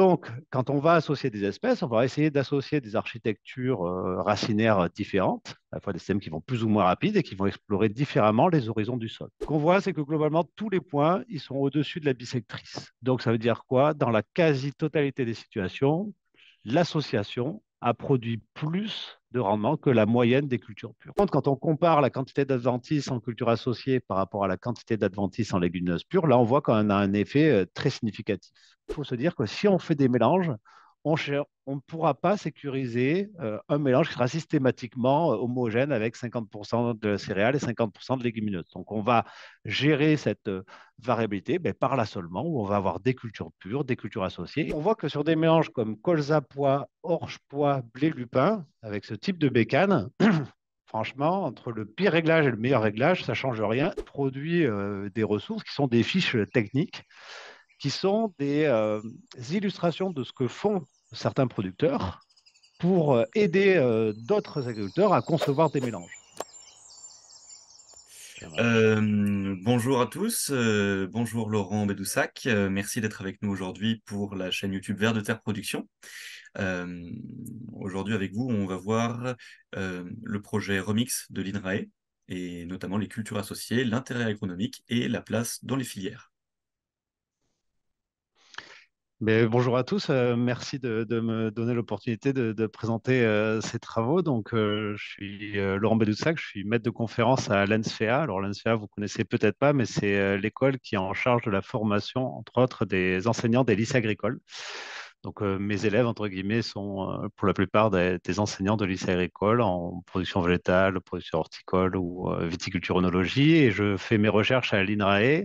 Donc, quand on va associer des espèces, on va essayer d'associer des architectures euh, racinaires différentes, à la fois des systèmes qui vont plus ou moins rapides et qui vont explorer différemment les horizons du sol. Ce qu'on voit, c'est que globalement, tous les points, ils sont au-dessus de la bisectrice. Donc, ça veut dire quoi? Dans la quasi-totalité des situations, l'association a produit plus de rendement que la moyenne des cultures pures. Quand on compare la quantité d'adventices en culture associée par rapport à la quantité d'adventices en légumineuses pures, là, on voit qu'on a un effet euh, très significatif. Il faut se dire que si on fait des mélanges, on ne pourra pas sécuriser euh, un mélange qui sera systématiquement euh, homogène avec 50% de céréales et 50% de légumineuses. Donc, on va gérer cette euh, variabilité ben, par là seulement, où on va avoir des cultures pures, des cultures associées. On voit que sur des mélanges comme colza pois, orge pois, blé lupin, avec ce type de bécane, franchement, entre le pire réglage et le meilleur réglage, ça ne change rien. On produit des ressources qui sont des fiches techniques qui sont des euh, illustrations de ce que font certains producteurs pour euh, aider euh, d'autres agriculteurs à concevoir des mélanges. bonjour à tous, bonjour Laurent Bédoussac, merci d'être avec nous aujourd'hui pour la chaîne YouTube Vert de Terre Production. aujourd'hui avec vous, on va voir le projet Remix de l'INRAE et notamment les cultures associées, l'intérêt agronomique et la place dans les filières bonjour à tous, euh, merci de, me donner l'opportunité de, présenter euh, ces travaux. Donc, euh, je suis Laurent Bédoussac, je suis maître de conférence à l'ENSFEA. Alors, l'ENSFEA, vous connaissez peut-être pas, mais c'est l'école qui est en charge de la formation, entre autres, des enseignants des lycées agricoles. Donc, mes élèves, entre guillemets, sont pour la plupart des, enseignants de lycée agricole en production végétale, production horticole ou viticulture onologie. Et je fais mes recherches à l'INRAE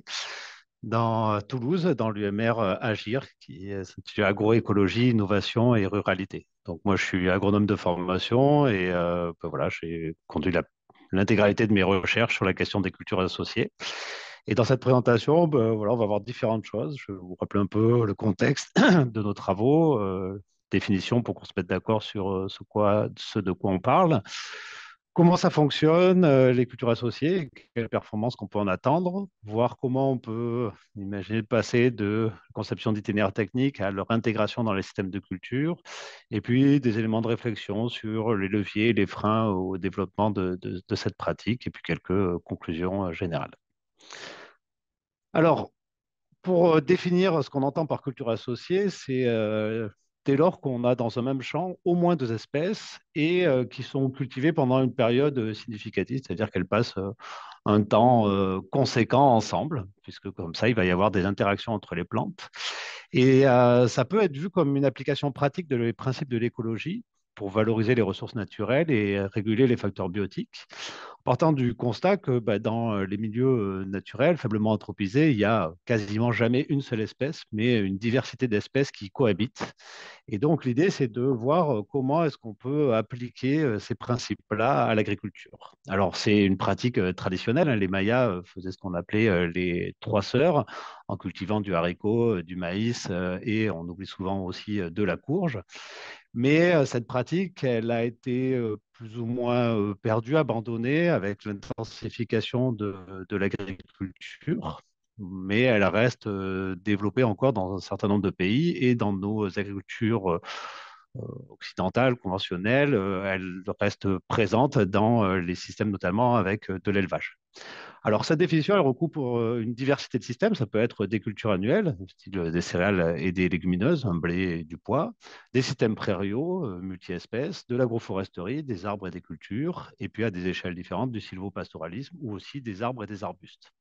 dans Toulouse, dans l'UMR euh, Agir, qui est agroécologie, innovation et ruralité. Donc moi, je suis agronome de formation et euh, ben voilà, j'ai conduit l'intégralité de mes recherches sur la question des cultures associées. Et dans cette présentation, ben voilà, on va voir différentes choses. Je vais vous rappeler un peu le contexte de nos travaux, euh, définition pour qu'on se mette d'accord sur ce de quoi on parle comment ça fonctionne, euh, les cultures associées, quelles performances qu'on peut en attendre, voir comment on peut imaginer passer de conception d'itinéraires techniques à leur intégration dans les systèmes de culture, et puis des éléments de réflexion sur les leviers, les freins au développement de, cette pratique, et puis quelques euh, conclusions euh, générales. Alors, pour définir ce qu'on entend par culture associée, c'est dès lors qu'on a dans un même champ au moins deux espèces et euh, qui sont cultivées pendant une période euh, significative, c'est-à-dire qu'elles passent euh, un temps conséquent ensemble, puisque comme ça, il va y avoir des interactions entre les plantes. Et ça peut être vu comme une application pratique de les principes de l'écologie pour valoriser les ressources naturelles et réguler les facteurs biotiques partant du constat que bah, dans les milieux naturels faiblement anthropisés, il y a quasiment jamais une seule espèce, mais une diversité d'espèces qui cohabitent. Et donc l'idée, c'est de voir comment est-ce qu'on peut appliquer ces principes-là à l'agriculture. Alors c'est une pratique traditionnelle. Hein. Les Mayas faisaient ce qu'on appelait les trois sœurs, en cultivant du haricot, du maïs et on oublie souvent aussi de la courge. Mais cette pratique, elle a été plus ou moins perdue, abandonnée avec l'intensification de, l'agriculture, mais elle reste développée encore dans un certain nombre de pays et dans nos agricultures occidentales, conventionnelles, elle reste présente dans les systèmes notamment avec de l'élevage. Alors, cette définition, elle recoupe euh, une diversité de systèmes. Ça peut être des cultures annuelles, style des céréales et des légumineuses, un blé et du pois, des systèmes prairiaux, euh, multi-espèces, de l'agroforesterie, des arbres et des cultures, et puis à des échelles différentes, du sylvopastoralisme ou aussi des arbres et des arbustes.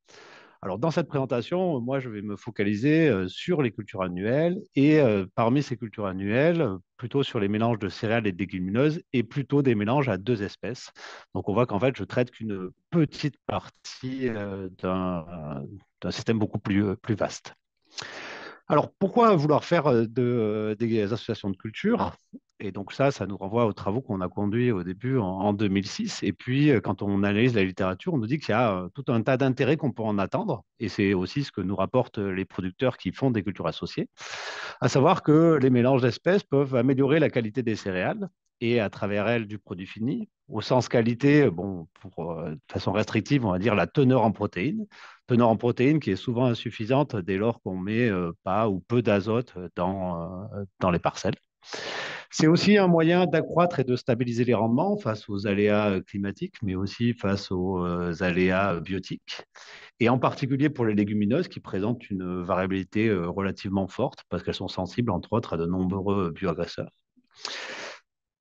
Alors, dans cette présentation, moi, je vais me focaliser euh, sur les cultures annuelles et euh, parmi ces cultures annuelles, plutôt sur les mélanges de céréales et de légumineuses et plutôt des mélanges à deux espèces. Donc, on voit qu'en fait, je traite qu'une petite partie euh, d'un système beaucoup plus, plus vaste. Alors, pourquoi vouloir faire de, des associations de culture? Et donc ça, ça nous renvoie aux travaux qu'on a conduits au début en, 2006. Et puis, euh, quand on analyse la littérature, on nous dit qu'il y a euh, tout un tas d'intérêts qu'on peut en attendre. Et c'est aussi ce que nous rapportent les producteurs qui font des cultures associées, à savoir que les mélanges d'espèces peuvent améliorer la qualité des céréales et à travers elle du produit fini. Au sens qualité, bon, euh, de façon restrictive, on va dire la teneur en protéines. Teneur en protéines qui est souvent insuffisante dès lors qu'on met euh, pas ou peu d'azote dans, euh, dans les parcelles. C'est aussi un moyen d'accroître et de stabiliser les rendements face aux aléas climatiques, mais aussi face aux aléas biotiques. Et en particulier pour les légumineuses qui présentent une variabilité relativement forte parce qu'elles sont sensibles, entre autres, à de nombreux bioagresseurs.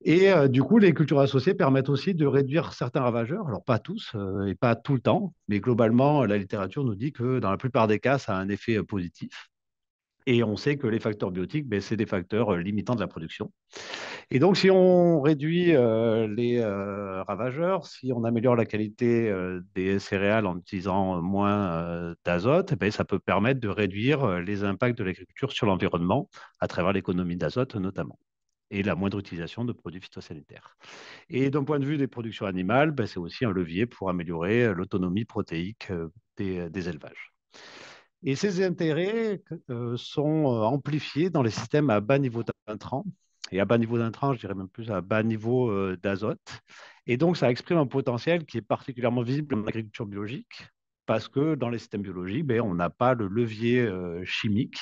Et euh, du coup, les cultures associées permettent aussi de réduire certains ravageurs, alors pas tous euh, et pas tout le temps, mais globalement, la littérature nous dit que dans la plupart des cas, ça a un effet euh, positif. Et on sait que les facteurs biotiques, ben, c'est des facteurs limitants de la production. Et donc, si on réduit les ravageurs, si on améliore la qualité des céréales en utilisant moins d'azote, ben, ça peut permettre de réduire les impacts de l'agriculture sur l'environnement à travers l'économie d'azote notamment et la moindre utilisation de produits phytosanitaires. Et d'un point de vue des productions animales, ben, c'est aussi un levier pour améliorer euh, l'autonomie protéique euh, euh, des, élevages. Et ces intérêts sont amplifiés dans les systèmes à bas niveau d'intrants. Et à bas niveau d'intrants, je dirais même plus à bas niveau d'azote. Et donc, ça exprime un potentiel qui est particulièrement visible en agriculture biologique, parce que dans les systèmes biologiques, ben, on n'a pas le levier euh, chimique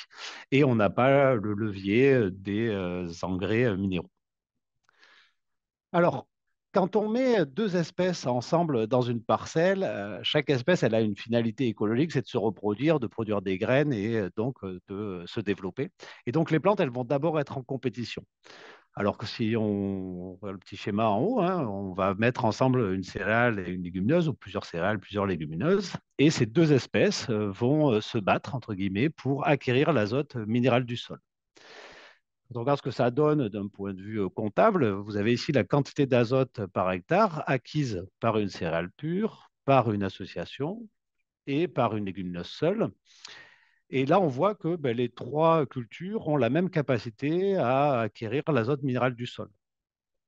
et on n'a pas le levier euh, des euh, engrais minéraux. Alors, quand on met deux espèces ensemble dans une parcelle, chaque espèce elle a une finalité écologique, c'est de se reproduire, de produire des graines et donc de se développer. Et donc les plantes, elles vont d'abord être en compétition. Alors que si on voit le petit schéma en haut, hein, on va mettre ensemble une céréale et une légumineuse, ou plusieurs céréales, plusieurs légumineuses, et ces deux espèces euh, vont euh, se battre, entre guillemets, pour acquérir l'azote minéral du sol. Quand on regarde ce que ça donne d'un point de vue euh, comptable, vous avez ici la quantité d'azote par hectare acquise par une céréale pure, par une association et par une légumineuse seule. Et là, on voit que ben, les trois cultures ont la même capacité à acquérir l'azote minéral du sol.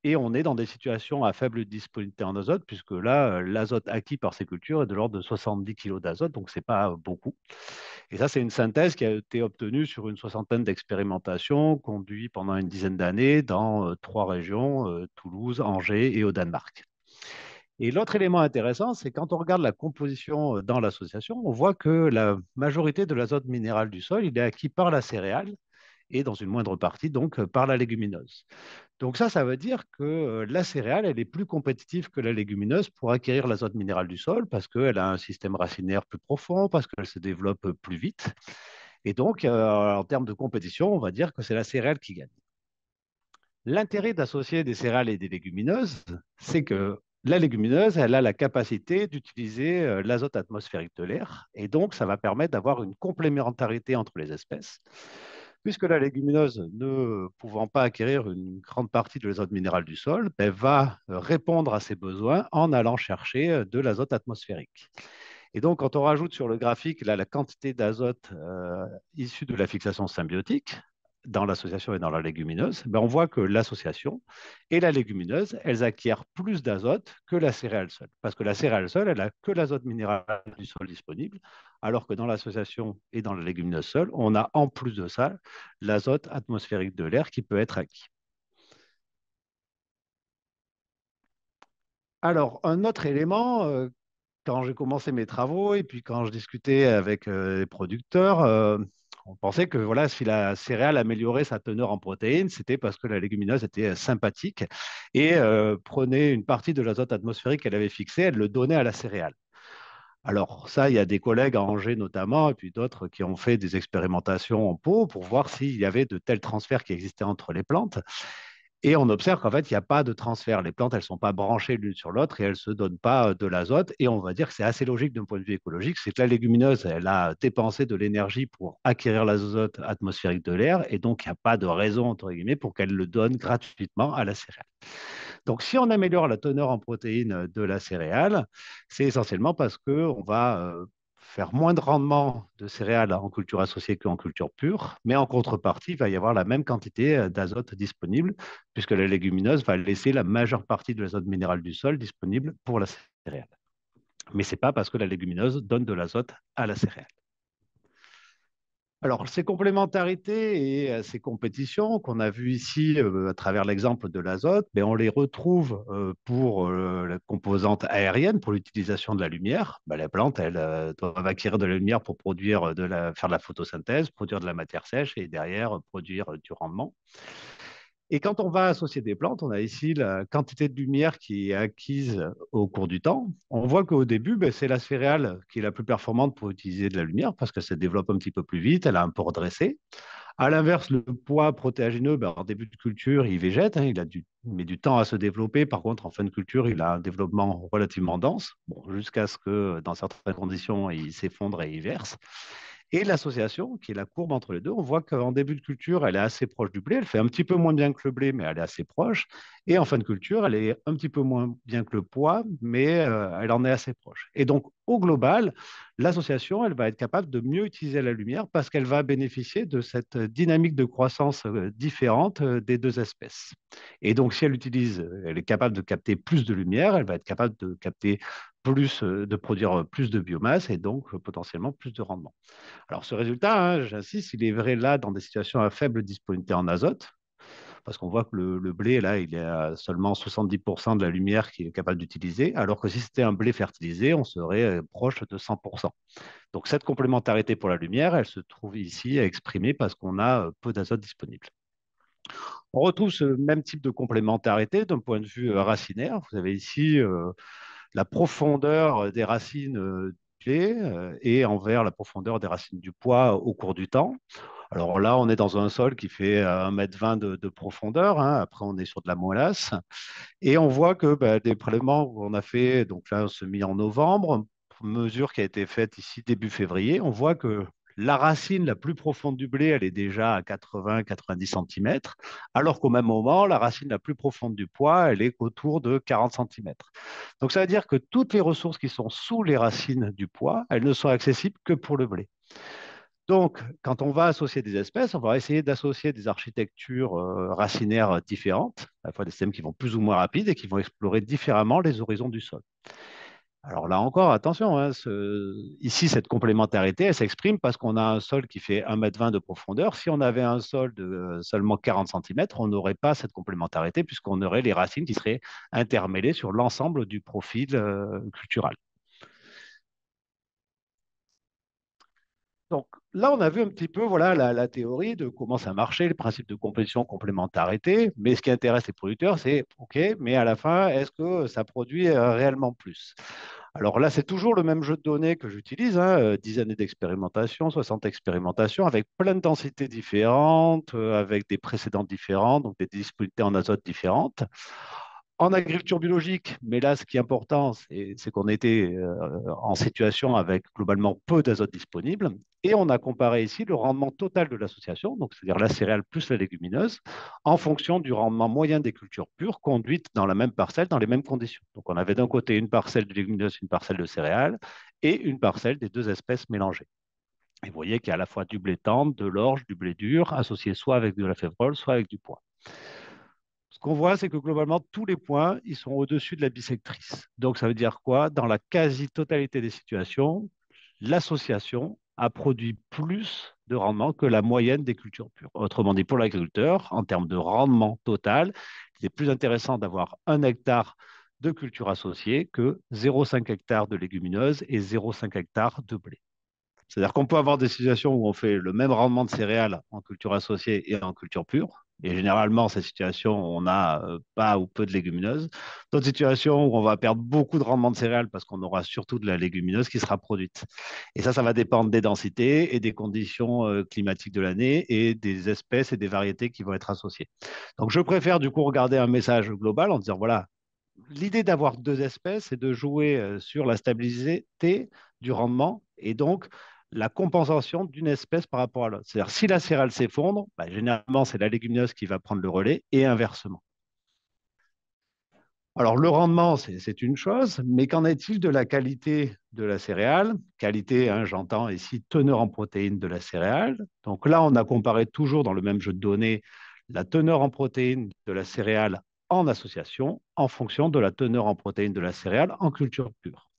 Et on est dans des situations à faible disponibilité en azote, puisque là, l'azote acquis par ces cultures est de l'ordre de 70 kg d'azote, donc ce n'est pas beaucoup. Et ça, c'est une synthèse qui a été obtenue sur une soixantaine d'expérimentations conduites pendant une dizaine d'années dans euh, trois régions, euh, Toulouse, Angers et au Danemark. Et l'autre élément intéressant, c'est quand on regarde la composition euh, dans l'association, on voit que la majorité de l'azote minéral du sol, il est acquis par la céréale et dans une moindre partie, donc, euh, par la légumineuse. Donc ça, ça veut dire que euh, la céréale, elle est plus compétitive que la légumineuse pour acquérir l'azote minéral du sol parce qu'elle a un système racinaire plus profond, parce qu'elle se développe plus vite. Et donc, en termes de compétition, on va dire que c'est la céréale qui gagne. L'intérêt d'associer des céréales et des légumineuses, c'est que la légumineuse, elle a la capacité d'utiliser euh, l'azote atmosphérique de l'air, et donc ça va permettre d'avoir une complémentarité entre les espèces, puisque la légumineuse, ne pouvant pas acquérir une grande partie de l'azote minéral du sol, elle ben, va euh, répondre à ses besoins en allant chercher euh, de l'azote atmosphérique. Et donc, quand on rajoute sur le graphique la quantité d'azote issue de la fixation symbiotique, dans l'association et dans la légumineuse, ben on voit que l'association et la légumineuse, elles acquièrent plus d'azote que la céréale seule. Parce que la céréale seule, elle n'a que l'azote minéral du sol disponible, alors que dans l'association et dans la légumineuse seule, on a en plus de ça l'azote atmosphérique de l'air qui peut être acquis. Alors, un autre élément, euh, quand j'ai commencé mes travaux et puis quand je discutais avec euh, les producteurs, euh, on pensait que voilà, si la céréale améliorait sa teneur en protéines, c'était parce que la légumineuse était euh, sympathique et euh, prenait une partie de l'azote atmosphérique qu'elle avait fixé, elle le donnait à la céréale. Alors ça, il y a des collègues à Angers notamment, et puis d'autres qui ont fait des expérimentations en pot pour voir s'il y avait de tels transferts qui existaient entre les plantes. Et on observe qu'en fait, il n'y a pas de transfert. Les plantes, elles ne sont pas branchées l'une sur l'autre et elles ne se donnent pas euh, de l'azote. Et on va dire que c'est assez logique d'un point de vue écologique. C'est que la légumineuse, elle a dépensé de l'énergie pour acquérir l'azote atmosphérique de l'air. Et donc, il n'y a pas de raison, entre guillemets, pour qu'elle le donne gratuitement à la céréale. Donc, si on améliore la teneur en protéines de la céréale, c'est essentiellement parce qu'on va euh, faire moins de rendement de céréales en culture associée qu'en culture pure, mais en contrepartie, il va y avoir la même quantité euh, d'azote disponible, puisque la légumineuse va laisser la majeure partie de l'azote minéral du sol disponible pour la céréale. Mais ce n'est pas parce que la légumineuse donne de l'azote à la céréale. Alors, ces complémentarités et euh, ces compétitions qu'on a vues ici euh, à travers l'exemple de l'azote, ben, on les retrouve euh, pour la composante aérienne, pour l'utilisation de la lumière. Ben, les plantes, elles doivent acquérir de la lumière pour produire faire de la photosynthèse, produire de la matière sèche et derrière produire du rendement. Et quand on va associer des plantes, on a ici la quantité de lumière qui est acquise au cours du temps. On voit qu'au début, ben, c'est la céréale qui est la plus performante pour utiliser de la lumière parce que ça se développe un petit peu plus vite, elle a un peu redressé. À l'inverse, le pois protéagineux, ben, en début de culture, il végète, hein, il, a du, met du temps à se développer. Par contre, en fin de culture, il a un développement relativement dense, jusqu'à ce que, dans certaines conditions, il s'effondre et il verse. Et l'association, qui est la courbe entre les deux, on voit qu'en début de culture, elle est assez proche du blé. Elle fait un petit peu moins bien que le blé, mais elle est assez proche. Et en fin de culture, elle est un petit peu moins bien que le pois, mais euh, elle en est assez proche. Et donc, au global, l'association, elle va être capable de mieux utiliser la lumière parce qu'elle va bénéficier de cette dynamique de croissance euh, différente euh, des deux espèces. Et donc, si elle utilise, elle est capable de capter plus de lumière, elle va être capable de capter plus, de produire plus de biomasse et donc potentiellement plus de rendement. Alors ce résultat, hein, j'insiste, il est vrai là dans des situations à faible disponibilité en azote, parce qu'on voit que le, blé, là, il est à seulement 70% de la lumière qu'il est capable d'utiliser, alors que si c'était un blé fertilisé, on serait euh, proche de 100%. Donc cette complémentarité pour la lumière, elle se trouve ici à exprimer parce qu'on a euh, peu d'azote disponible. On retrouve ce même type de complémentarité d'un point de vue euh, racinaire. Vous avez ici la profondeur des racines euh, et envers la profondeur des racines du pois au cours du temps. Alors là, on est dans un sol qui fait 1,20 m de, profondeur. Hein. Après, on est sur de la mollasse. Et on voit que bah, des prélèvements qu'on a fait, donc là, on se met en novembre, mesure qui a été faite ici début février, on voit que la racine la plus profonde du blé, elle est déjà à 80-90 cm, alors qu'au même moment, la racine la plus profonde du pois, elle est autour de 40 cm. Donc ça veut dire que toutes les ressources qui sont sous les racines du pois, elles ne sont accessibles que pour le blé. Donc, quand on va associer des espèces, on va essayer d'associer des architectures euh, racinaires différentes, à la fois des systèmes qui vont plus ou moins rapides et qui vont explorer différemment les horizons du sol. Alors là encore, attention, hein, ici, cette complémentarité, elle s'exprime parce qu'on a un sol qui fait 1,20 m de profondeur. Si on avait un sol de euh, seulement 40 cm, on n'aurait pas cette complémentarité puisqu'on aurait les racines qui seraient intermêlées sur l'ensemble du profil euh, cultural. Donc là, on a vu un petit peu voilà, la, théorie de comment ça marchait, le principe de compétition, complémentarité. Mais ce qui intéresse les producteurs, c'est OK, mais à la fin, est-ce que ça produit euh, réellement plus? Alors là, c'est toujours le même jeu de données que j'utilise, hein, 10 euh, années d'expérimentation, 60 expérimentations, avec plein de densités différentes, euh, avec des précédents différents, donc des disponibilités en azote différentes en agriculture biologique, mais là, ce qui est important, c'est qu'on était euh, en situation avec globalement peu d'azote disponible, et on a comparé ici le rendement total de l'association, donc c'est-à-dire la céréale plus la légumineuse, en fonction du rendement moyen des cultures pures conduites dans la même parcelle, dans les mêmes conditions. Donc on avait d'un côté une parcelle de légumineuse, une parcelle de céréales, et une parcelle des deux espèces mélangées. Et vous voyez qu'il y a à la fois du blé tendre, de l'orge, du blé dur, associé soit avec de la févrole, soit avec du pois qu'on voit, c'est que globalement, tous les points, ils sont au-dessus de la bisectrice. Donc, ça veut dire quoi? Dans la quasi-totalité des situations, l'association a produit plus de rendement que la moyenne des cultures pures. Autrement dit, pour l'agriculteur, en termes de rendement total, il est plus intéressant d'avoir un hectare de culture associée que 0,5 hectare de légumineuses et 0,5 hectare de blé. C'est-à-dire qu'on peut avoir des situations où on fait le même rendement de céréales en culture associée et en culture pure, et généralement, cette situation, on n'a euh, pas ou peu de légumineuses. D'autres situations où on va perdre beaucoup de rendement de céréales parce qu'on aura surtout de la légumineuse qui sera produite. Et ça, ça va dépendre des densités et des conditions euh, climatiques de l'année et des espèces et des variétés qui vont être associées. Donc, je préfère du coup regarder un message global en disant, voilà, l'idée d'avoir deux espèces, c'est de jouer euh, sur la stabilité du rendement et donc la compensation d'une espèce par rapport à l'autre. C'est-à-dire, si la céréale s'effondre, bah, généralement, c'est la légumineuse qui va prendre le relais et inversement. Alors, le rendement, c'est une chose, mais qu'en est-il de la qualité de la céréale? Qualité, hein, j'entends ici teneur en protéines de la céréale. Donc là, on a comparé toujours dans le même jeu de données la teneur en protéines de la céréale en association en fonction de la teneur en protéines de la céréale en culture pure.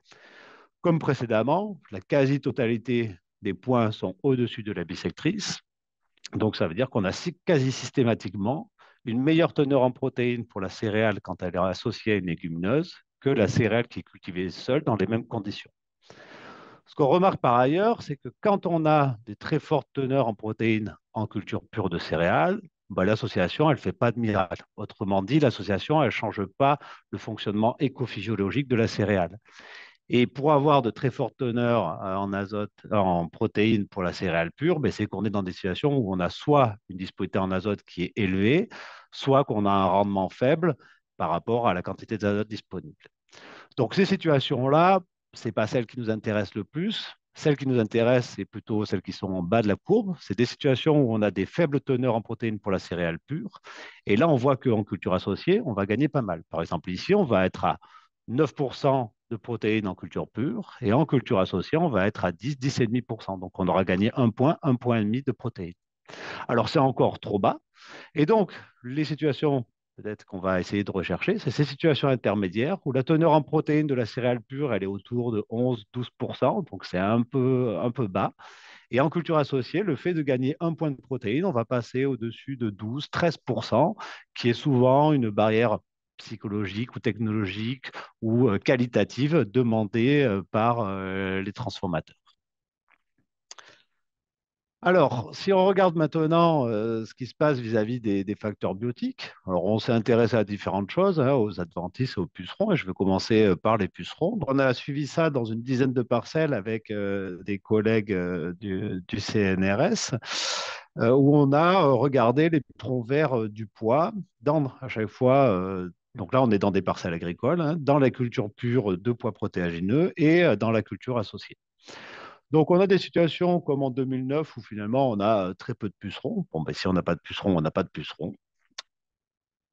Comme précédemment, la quasi-totalité des points sont au-dessus de la bisectrice. Donc, ça veut dire qu'on a quasi systématiquement une meilleure teneur en protéines pour la céréale quand elle est associée à une légumineuse que la céréale qui est cultivée seule dans les mêmes conditions. Ce qu'on remarque par ailleurs, c'est que quand on a des très fortes teneurs en protéines en culture pure de céréales, bah, l'association, elle ne fait pas de miracle. Autrement dit, l'association, elle ne change pas le fonctionnement écophysiologique de la céréale. Et pour avoir de très fortes teneurs euh, en azote, en protéines pour la céréale pure, ben, c'est qu'on est dans des situations où on a soit une disponibilité en azote qui est élevée, soit qu'on a un rendement faible par rapport à la quantité d'azote disponible. Donc ces situations-là, ce n'est pas celles qui nous intéressent le plus. Celles qui nous intéressent, c'est plutôt celles qui sont en bas de la courbe. C'est des situations où on a des faibles teneurs en protéines pour la céréale pure. Et là, on voit qu'en culture associée, on va gagner pas mal. Par exemple, ici, on va être à 9% de protéines en culture pure et en culture associée, on va être à 10, 10,5%. Donc, on aura gagné un point, un point et demi de protéines. Alors, c'est encore trop bas. Et donc, les situations peut-être qu'on va essayer de rechercher, c'est ces situations intermédiaires où la teneur en protéines de la céréale pure, elle est autour de 11-12%, donc c'est un peu, un peu bas. Et en culture associée, le fait de gagner un point de protéines, on va passer au-dessus de 12-13%, qui est souvent une barrière psychologique ou technologique ou euh, qualitative demandée euh, par euh, les transformateurs. Alors, si on regarde maintenant ce qui se passe vis-à-vis des, facteurs biotiques, alors on s'est intéressé à différentes choses, hein, aux adventices aux pucerons, et je vais commencer par les pucerons. On a suivi ça dans une dizaine de parcelles avec des collègues du, du, CNRS, où on a regardé les pucerons verts du poids dans à chaque fois donc là, on est dans des parcelles agricoles, hein, dans la culture pure de poids protéagineux et euh, dans la culture associée. Donc on a des situations comme en 2009 où finalement on a euh, très peu de pucerons. Bon, ben, si on n'a pas de pucerons, on n'a pas de pucerons.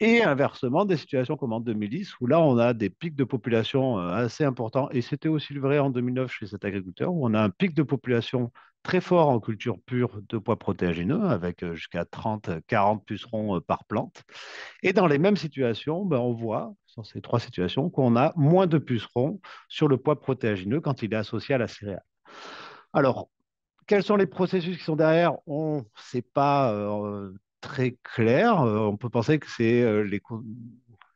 Et inversement, des situations comme en 2010, où là, on a des pics de population euh, assez importants. Et c'était aussi vrai en 2009 chez cet agriculteur, où on a un pic de population très fort en culture pure de poids protéagineux, avec jusqu'à 30, 40 pucerons par plante. Et dans les mêmes situations, ben, on voit, sur ces trois situations, qu'on a moins de pucerons sur le poids protéagineux quand il est associé à la céréale. Alors, quels sont les processus qui sont derrière? On ne sait pas très clair. On peut penser que c'est euh,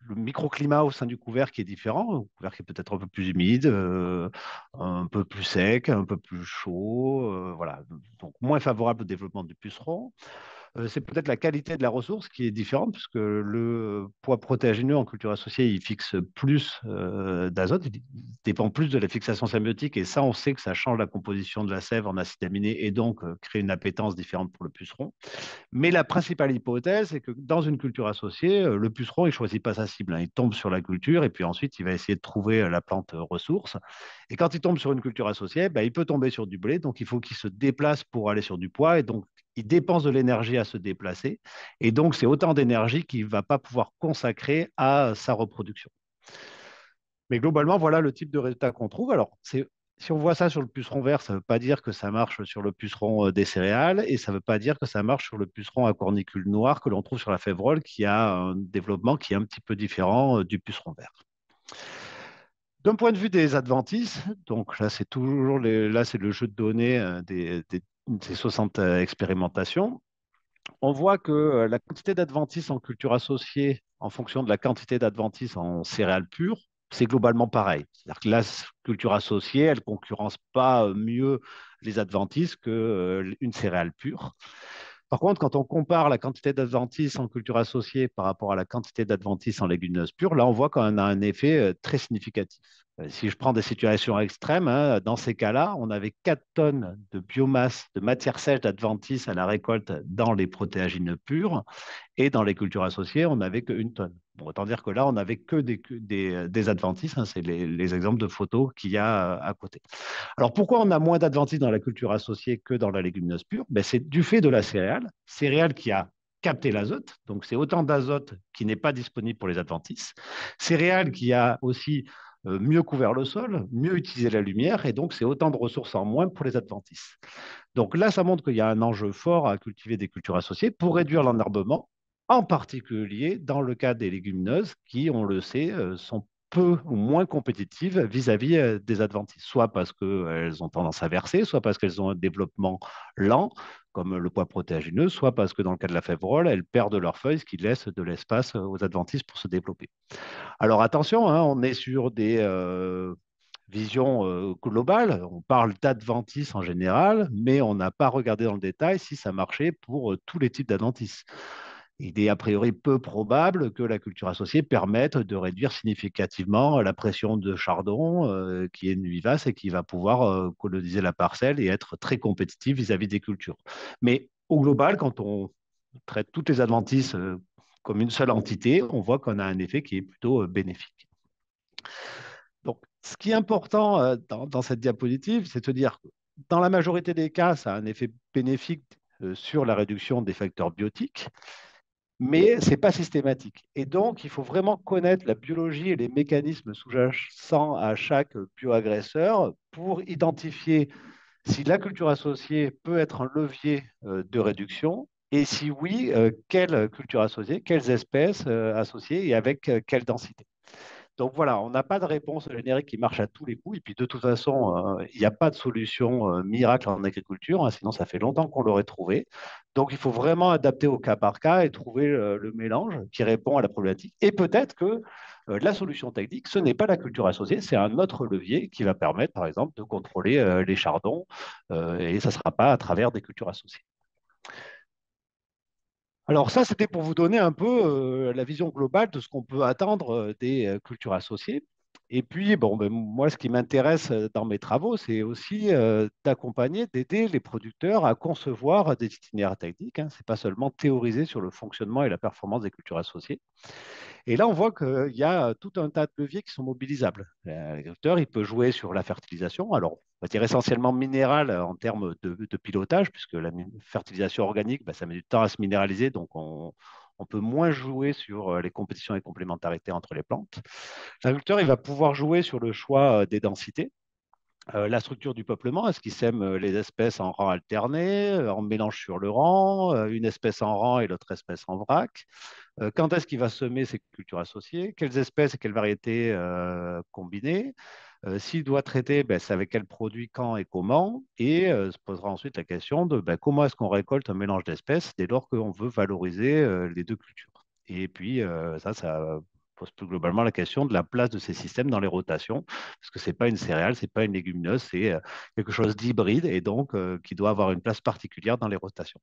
le microclimat au sein du couvert qui est différent, un couvert qui est peut-être un peu plus humide, euh, un peu plus sec, un peu plus chaud, voilà, donc moins favorable au développement du puceron. Euh, c'est peut-être la qualité de la ressource qui est différente, puisque le poids protéagineux en culture associée, il fixe plus euh, d'azote, il dépend plus de la fixation symbiotique, et ça, on sait que ça change la composition de la sève en acide aminé, et donc euh, crée une appétence différente pour le puceron. Mais la principale hypothèse, c'est que dans une culture associée, le puceron, il choisit pas sa cible, hein. il tombe sur la culture, et puis ensuite, il va essayer de trouver la plante ressource. Et quand il tombe sur une culture associée, ben, il peut tomber sur du blé, donc il faut qu'il se déplace pour aller sur du poids, et donc il dépense de l'énergie à se déplacer. Et donc, c'est autant d'énergie qu'il ne va pas pouvoir consacrer à sa reproduction. Mais globalement, voilà le type de résultat qu'on trouve. Alors, si on voit ça sur le puceron vert, ça ne veut pas dire que ça marche sur le puceron euh, des céréales et ça ne veut pas dire que ça marche sur le puceron à cornicule noir que l'on trouve sur la févrole qui a un développement qui est un petit peu différent euh, du puceron vert. D'un point de vue des adventices, donc là c'est toujours là c'est le jeu de données euh, des, ces 60 euh, expérimentations, on voit que euh, la quantité d'adventices en culture associée en fonction de la quantité d'adventices en céréales pures, c'est globalement pareil. C'est-à-dire que la culture associée, elle ne concurrence pas euh, mieux les adventices qu'une céréale pure. Par contre, quand on compare la quantité d'adventices en culture associée par rapport à la quantité d'adventices en légumineuses pures, là, on voit qu'on a un effet très significatif. Euh, si je prends des situations extrêmes, hein, dans ces cas-là, on avait 4 tonnes de biomasse, de matière sèche d'adventice à la récolte dans les protéagineux purs, et dans les cultures associées, on n'avait qu'une tonne. autant dire que là, on n'avait que des, des, adventices, hein, c'est les, exemples de photos qu'il y a euh, à côté. Alors pourquoi on a moins d'adventices dans la culture associée que dans la légumineuse pure? Ben, C'est du fait de la céréale, céréale qui a capté l'azote, donc c'est autant d'azote qui n'est pas disponible pour les adventices, céréale qui a aussi euh, mieux couvert le sol, mieux utiliser la lumière, et donc c'est autant de ressources en moins pour les adventices. Donc là, ça montre qu'il y a un enjeu fort à cultiver des cultures associées pour réduire l'enherbement, en particulier dans le cas des légumineuses qui, on le sait, euh, sont peu ou moins compétitives vis-à-vis -vis des adventices, soit parce qu'elles ont tendance à verser, soit parce qu'elles ont un développement lent, comme le poids protéagineux, soit parce que dans le cas de la févrole, elles perdent leurs feuilles, ce qui laisse de l'espace aux adventices pour se développer. Alors attention, hein, on est sur des euh, visions euh, globales, on parle d'adventices en général, mais on n'a pas regardé dans le détail si ça marchait pour euh, tous les types d'adventices il est a priori peu probable que la culture associée permette de réduire significativement la pression de chardon euh, qui est vivace et qui va pouvoir euh, coloniser la parcelle et être très compétitive vis-à-vis des cultures. Mais au global, quand on traite toutes les adventices euh, comme une seule entité, on voit qu'on a un effet qui est plutôt bénéfique. Donc, ce qui est important dans, cette diapositive, c'est de dire que dans la majorité des cas, ça a un effet bénéfique sur la réduction des facteurs biotiques mais ce n'est pas systématique. Et donc, il faut vraiment connaître la biologie et les mécanismes sous-jacents à chaque bioagresseur pour identifier si la culture associée peut être un levier euh, de réduction et si oui, euh, quelle culture associée, quelles espèces euh, associées et avec quelle densité. Donc voilà, on n'a pas de réponse générique qui marche à tous les coups. Et puis de toute façon, il n'y a pas de solution miracle en agriculture, hein, sinon ça fait longtemps qu'on l'aurait trouvé. Donc, il faut vraiment adapter au cas par cas et trouver euh, le, mélange qui répond à la problématique. Et peut-être que euh, la solution technique, ce n'est pas la culture associée, c'est un autre levier qui va permettre, par exemple, de contrôler euh, les chardons, et ça ne sera pas à travers des cultures associées. Alors ça, c'était pour vous donner un peu la vision globale de ce qu'on peut attendre des cultures associées. Et puis, bon, ben, moi, ce qui m'intéresse euh, dans mes travaux, c'est aussi euh, d'accompagner, d'aider les producteurs à concevoir des itinéraires techniques. Hein. Ce n'est pas seulement théoriser sur le fonctionnement et la performance des cultures associées. Et là, on voit qu'il y a tout un tas de leviers qui sont mobilisables. L'agriculteur, il peut jouer sur la fertilisation. Alors, on va dire essentiellement minérale en termes de, pilotage, puisque la fertilisation organique, ben, ça met du temps à se minéraliser, donc on, on peut moins jouer sur euh, les compétitions et complémentarités entre les plantes. L'agriculteur, il va pouvoir jouer sur le choix euh, des densités. Euh, la structure du peuplement, est-ce qu'il sème les espèces en rang alterné, en mélange sur le rang, une espèce en rang et l'autre espèce en vrac? Quand est-ce qu'il va semer ses cultures associées? Quelles espèces et quelles variétés combiner euh, s'il doit traiter, ben, c'est avec quel produit, quand et comment. Et euh, se posera ensuite la question de ben, comment est-ce qu'on récolte un mélange d'espèces dès lors qu'on veut valoriser euh, les deux cultures. Et puis, ça, ça pose plus globalement la question de la place de ces systèmes dans les rotations, parce que ce n'est pas une céréale, ce n'est pas une légumineuse, c'est quelque chose d'hybride et donc qui doit avoir une place particulière dans les rotations.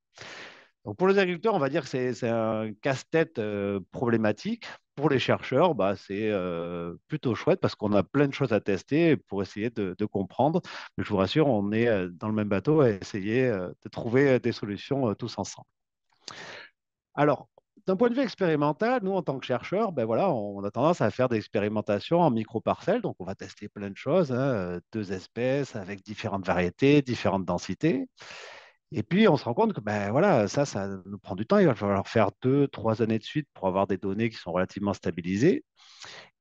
Donc pour les agriculteurs, on va dire que c'est un casse-tête problématique pour les chercheurs, bah, c'est euh, plutôt chouette parce qu'on a plein de choses à tester pour essayer de, comprendre. Mais je vous rassure, on est euh, dans le même bateau à essayer euh, de trouver des solutions tous ensemble. Alors, d'un point de vue expérimental, nous, en tant que chercheurs, ben voilà, on a tendance à faire des expérimentations en micro-parcelles. Donc, on va tester plein de choses, hein, deux espèces avec différentes variétés, différentes densités. Et puis, on se rend compte que ben, voilà, ça, ça nous prend du temps. Il va falloir faire deux, trois années de suite pour avoir des données qui sont relativement stabilisées.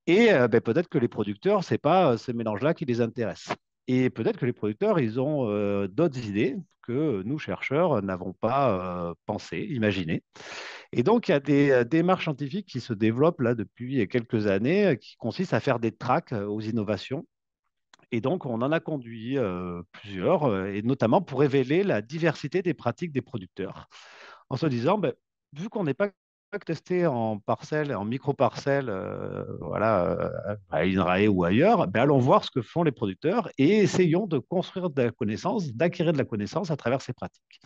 Et euh, ben, peut-être que les producteurs, ce n'est pas euh, ce mélange-là qui les intéresse. Et peut-être que les producteurs, ils ont euh, d'autres idées que nous, chercheurs, n'avons pas pensé, imaginé. Et donc, il y a des démarches scientifiques qui se développent là depuis quelques années, qui consistent à faire des tracks aux innovations et donc, on en a conduit plusieurs, et notamment pour révéler la diversité des pratiques des producteurs, en se disant, ben, vu qu'on n'est pas testé en parcelles, en micro-parcelles, euh, voilà, à INRAE ou ailleurs, ben, allons voir ce que font les producteurs et essayons de construire de la connaissance, d'acquérir de la connaissance à travers ces pratiques.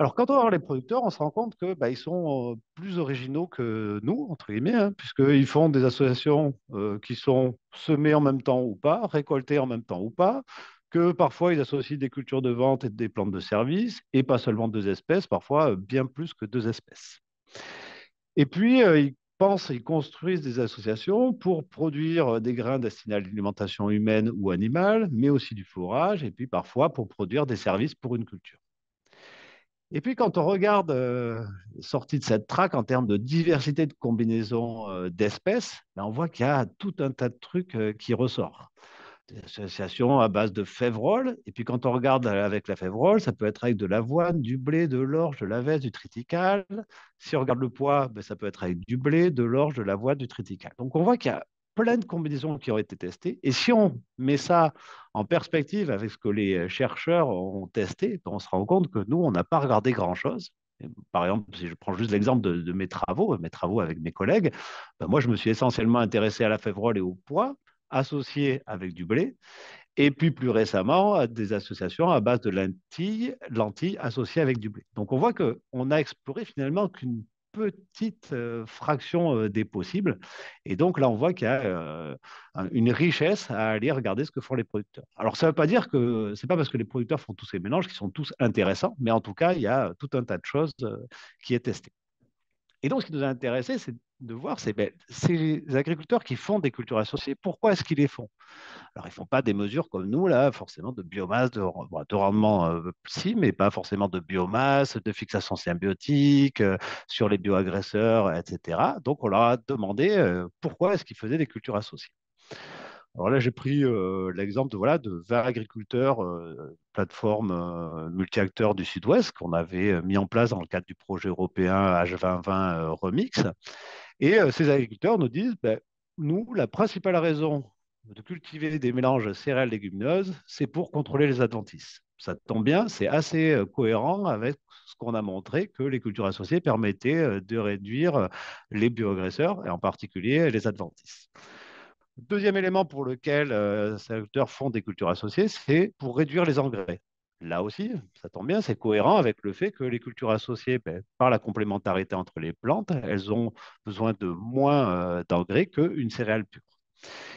Alors, quand on regarde les producteurs, on se rend compte qu'ils bah, sont euh, plus originaux que nous, entre guillemets, hein, puisqu'ils font des associations euh, qui sont semées en même temps ou pas, récoltées en même temps ou pas, que parfois ils associent des cultures de vente et des plantes de service, et pas seulement deux espèces, parfois euh, bien plus que deux espèces. Et puis, ils pensent, ils construisent des associations pour produire des grains destinés à l'alimentation humaine ou animale, mais aussi du fourrage, et puis parfois pour produire des services pour une culture. Et puis, quand on regarde euh, sortie de cette traque en termes de diversité de combinaisons euh, d'espèces, ben, on voit qu'il y a tout un tas de trucs euh, qui ressortent. Des associations à base de févrole. Et puis, quand on regarde avec la févrole, ça peut être avec de l'avoine, du blé, de l'orge, de l'avesse, du triticale. Si on regarde le poids, ben, ça peut être avec du blé, de l'orge, de l'avoine, du triticale. Donc, on voit qu'il y a plein de combinaisons qui ont été testées. Et si on met ça en perspective avec ce que les chercheurs ont testé, ben, on se rend compte que nous, on n'a pas regardé grand-chose. Par exemple, si je prends juste l'exemple de, mes travaux, mes travaux avec mes collègues, ben moi, je me suis essentiellement intéressé à la févrole et au poids associés avec du blé. Et puis plus récemment, des associations à base de lentilles, lentilles associées avec du blé. Donc on voit qu'on a exploré finalement qu'une petite euh, fraction euh, des possibles. Et donc là, on voit qu'il y a euh, une richesse à aller regarder ce que font les producteurs. Alors ça ne veut pas dire que c'est pas parce que les producteurs font tous ces mélanges qui sont tous intéressants, mais en tout cas, il y a tout un tas de choses qui est testé. Et donc, ce qui nous a intéressé, c'est de voir c'est ben, ces agriculteurs qui font des cultures associées, pourquoi est-ce qu'ils les font? Alors, ils ne font pas des mesures comme nous, là, forcément de biomasse, de, rendement, euh, si, mais pas forcément de biomasse, de fixation symbiotique, euh, sur les bioagresseurs, etc. Donc, on leur a demandé euh, pourquoi est-ce qu'ils faisaient des cultures associées? Alors là, j'ai pris l'exemple de, voilà, de 20 agriculteurs, plateforme multi-acteurs du Sud-Ouest qu'on avait mis en place dans le cadre du projet européen H2020 Remix. Et euh, ces agriculteurs nous disent, ben, nous, la principale raison de cultiver des mélanges céréales légumineuses, c'est pour contrôler les adventices. Ça tombe bien, c'est assez euh, cohérent avec ce qu'on a montré que les cultures associées permettaient euh, de réduire les bioagresseurs, et en particulier les adventices. Deuxième élément pour lequel ces agriculteurs font des cultures associées, c'est pour réduire les engrais. Là aussi, ça tombe bien, c'est cohérent avec le fait que les cultures associées, ben, par la complémentarité entre les plantes, elles ont besoin de moins euh, d'engrais qu'une céréale pure.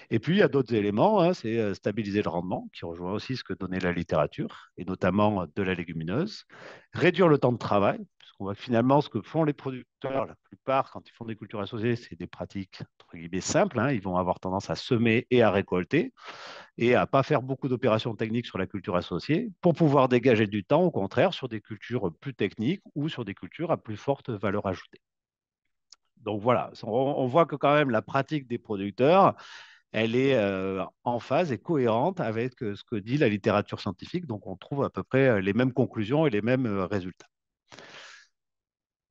Et puis, il y a d'autres éléments, hein, c'est euh, stabiliser le rendement, qui rejoint aussi ce que donnait la littérature, et notamment de la légumineuse, réduire le temps de travail, puisqu'on voit finalement ce que font les producteurs, la plupart, quand ils font des cultures associées, c'est des pratiques, entre guillemets, simples, hein. ils vont avoir tendance à semer et à récolter, et à pas faire beaucoup d'opérations techniques sur la culture associée pour pouvoir dégager du temps, au contraire, sur des cultures plus techniques ou sur des cultures à plus forte valeur ajoutée. Donc voilà, on, voit que quand même la pratique des producteurs, elle est euh, en phase et cohérente avec euh, ce que dit la littérature scientifique. Donc on trouve à peu près euh, les mêmes conclusions et les mêmes résultats.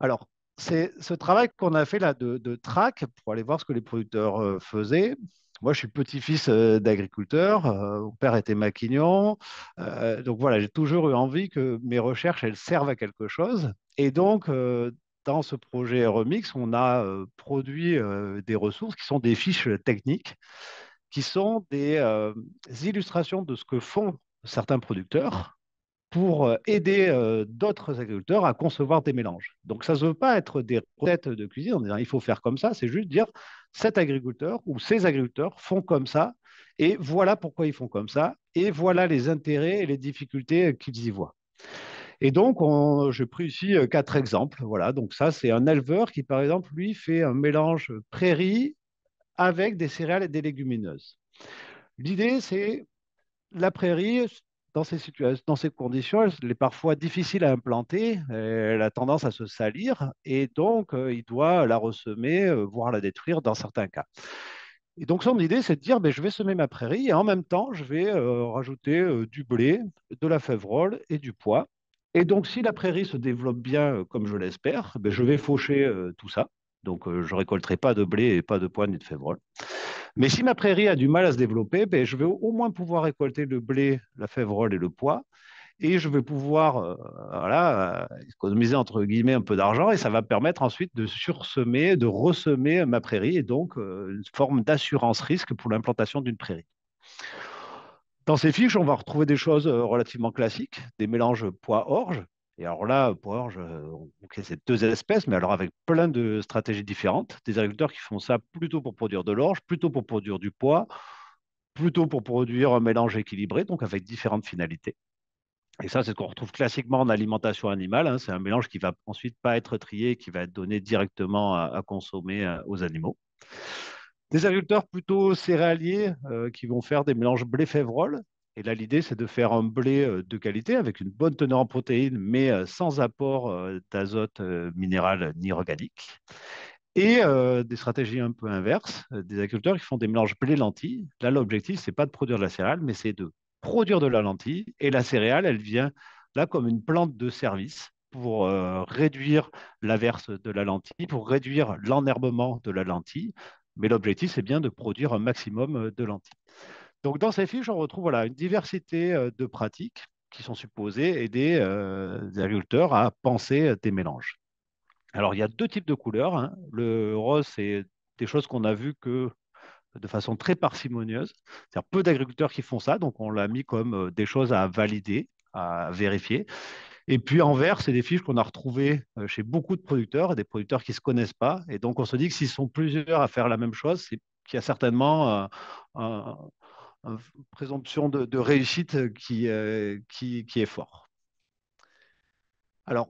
Alors, c'est ce travail qu'on a fait là de, de, track pour aller voir ce que les producteurs faisaient. Moi, je suis petit-fils d'agriculteur. Mon père était maquignon. Donc voilà, j'ai toujours eu envie que mes recherches, elles servent à quelque chose. Et donc, dans ce projet Remix, on a produit des ressources qui sont des fiches techniques, qui sont des illustrations de ce que font certains producteurs pour aider d'autres agriculteurs à concevoir des mélanges. Donc, ça ne veut pas être des recettes de cuisine en disant il faut faire comme ça, c'est juste dire cet agriculteur ou ces agriculteurs font comme ça et voilà pourquoi ils font comme ça et voilà les intérêts et les difficultés qu'ils y voient. Et donc, j'ai pris ici quatre exemples. Voilà, donc ça, c'est un éleveur qui, par exemple, lui, fait un mélange prairie avec des céréales et des légumineuses. L'idée, c'est la prairie, dans ces, situations, dans ces conditions, elle est parfois difficile à implanter, elle a tendance à se salir et donc euh, il doit la ressemer, euh, voire la détruire dans certains cas. Et donc son idée, c'est de dire, ben, je vais semer ma prairie et en même temps, je vais euh, rajouter du blé, de la févrole et du pois. Et donc si la prairie se développe bien, comme je l'espère, ben, je vais faucher tout ça. Donc je ne récolterai pas de blé et pas de pois ni de févrole. Mais si ma prairie a du mal à se développer, ben, je vais au moins pouvoir récolter le blé, la févrole et le pois. Et je vais pouvoir euh, euh, économiser entre guillemets un peu d'argent et ça va permettre ensuite de sursemer, de ressemer ma prairie et donc euh, une forme d'assurance risque pour l'implantation d'une prairie. Dans ces fiches, on va retrouver des choses relativement classiques, des mélanges pois-orge, et alors là, pour orge, c'est deux espèces, mais alors avec plein de stratégies différentes. Des agriculteurs qui font ça plutôt pour produire de l'orge, plutôt pour produire du pois, plutôt pour produire un mélange équilibré, donc avec différentes finalités. Et ça, c'est ce qu'on retrouve classiquement en alimentation animale. Hein. C'est un mélange qui va ensuite pas être trié, qui va être donné directement à, consommer euh, aux animaux. Des agriculteurs plutôt céréaliers euh, qui vont faire des mélanges blé-févrole, et là, l'idée, c'est de faire un blé euh, de qualité avec une bonne teneur en protéines, mais euh, sans apport d'azote minéral ni organique. Et des stratégies un peu inverses, des agriculteurs qui font des mélanges blé-lentilles. Là, l'objectif, c'est pas de produire de la céréale, mais c'est de produire de la lentille. Et la céréale, elle vient là comme une plante de service pour réduire l'averse de la lentille, pour réduire l'enherbement de la lentille, Mais l'objectif, c'est bien de produire un maximum de lentilles. Donc, dans ces fiches, on retrouve une diversité de pratiques qui sont supposées aider les agriculteurs à penser des mélanges. Alors, il y a deux types de couleurs. Hein. Le rose, c'est des choses qu'on a vues que de façon très parcimonieuse. C'est-à-dire peu d'agriculteurs qui font ça, donc on l'a mis comme des choses à valider, à vérifier. Et puis en vert, c'est des fiches qu'on a retrouvées chez beaucoup de producteurs, des producteurs qui ne se connaissent pas. Et donc on se dit que s'ils sont plusieurs à faire la même chose, c'est qu'il y a certainement une présomption de, réussite qui, qui, qui est fort. Alors,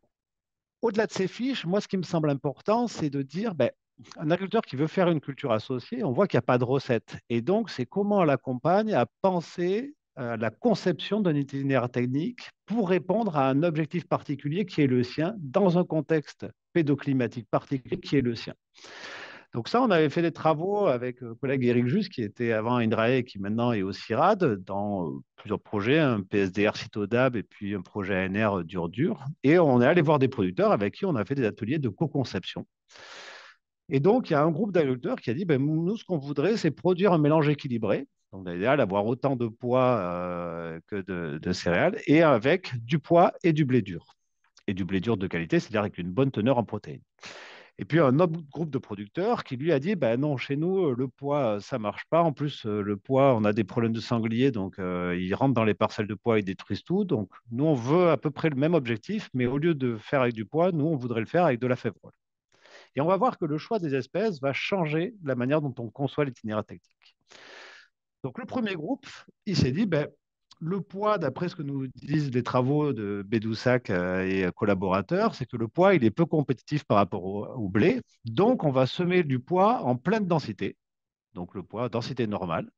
au-delà de ces fiches, moi, ce qui me semble important, c'est de dire, ben, un agriculteur qui veut faire une culture associée, on voit qu'il n'y a pas de recette. Et donc, c'est comment on l'accompagne à penser à la conception d'un itinéraire technique pour répondre à un objectif particulier qui est le sien, dans un contexte pédoclimatique particulier qui est le sien. Donc ça, on avait fait des travaux avec le collègue Eric Just, qui était avant Indrae et qui maintenant est au CIRAD, dans plusieurs projets, un PSDR Citodab et puis un projet ANR dur-dur. Et on est allé voir des producteurs avec qui on a fait des ateliers de co-conception. Et donc, il y a un groupe d'agriculteurs qui a dit, ben, nous, ce qu'on voudrait, c'est produire un mélange équilibré, donc l'idéal, avoir autant de poids euh, que de, céréales, et avec du poids et du blé dur. Et du blé dur de qualité, c'est-à-dire avec une bonne teneur en protéines. Et puis un autre groupe de producteurs qui lui a dit ben non, chez nous, le poids, ça marche pas. En plus, le poids, on a des problèmes de sangliers, donc euh, ils rentrent dans les parcelles de poids, ils détruisent tout. Donc nous, on veut à peu près le même objectif, mais au lieu de faire avec du poids, nous, on voudrait le faire avec de la févrole. Et on va voir que le choix des espèces va changer la manière dont on conçoit l'itinéraire technique. Donc le premier groupe, il s'est dit, ben, le poids, d'après ce que nous disent les travaux de Bédoussac euh, et collaborateurs, c'est que le poids, il est peu compétitif par rapport au, blé. Donc, on va semer du poids en pleine densité, donc le poids densité normale.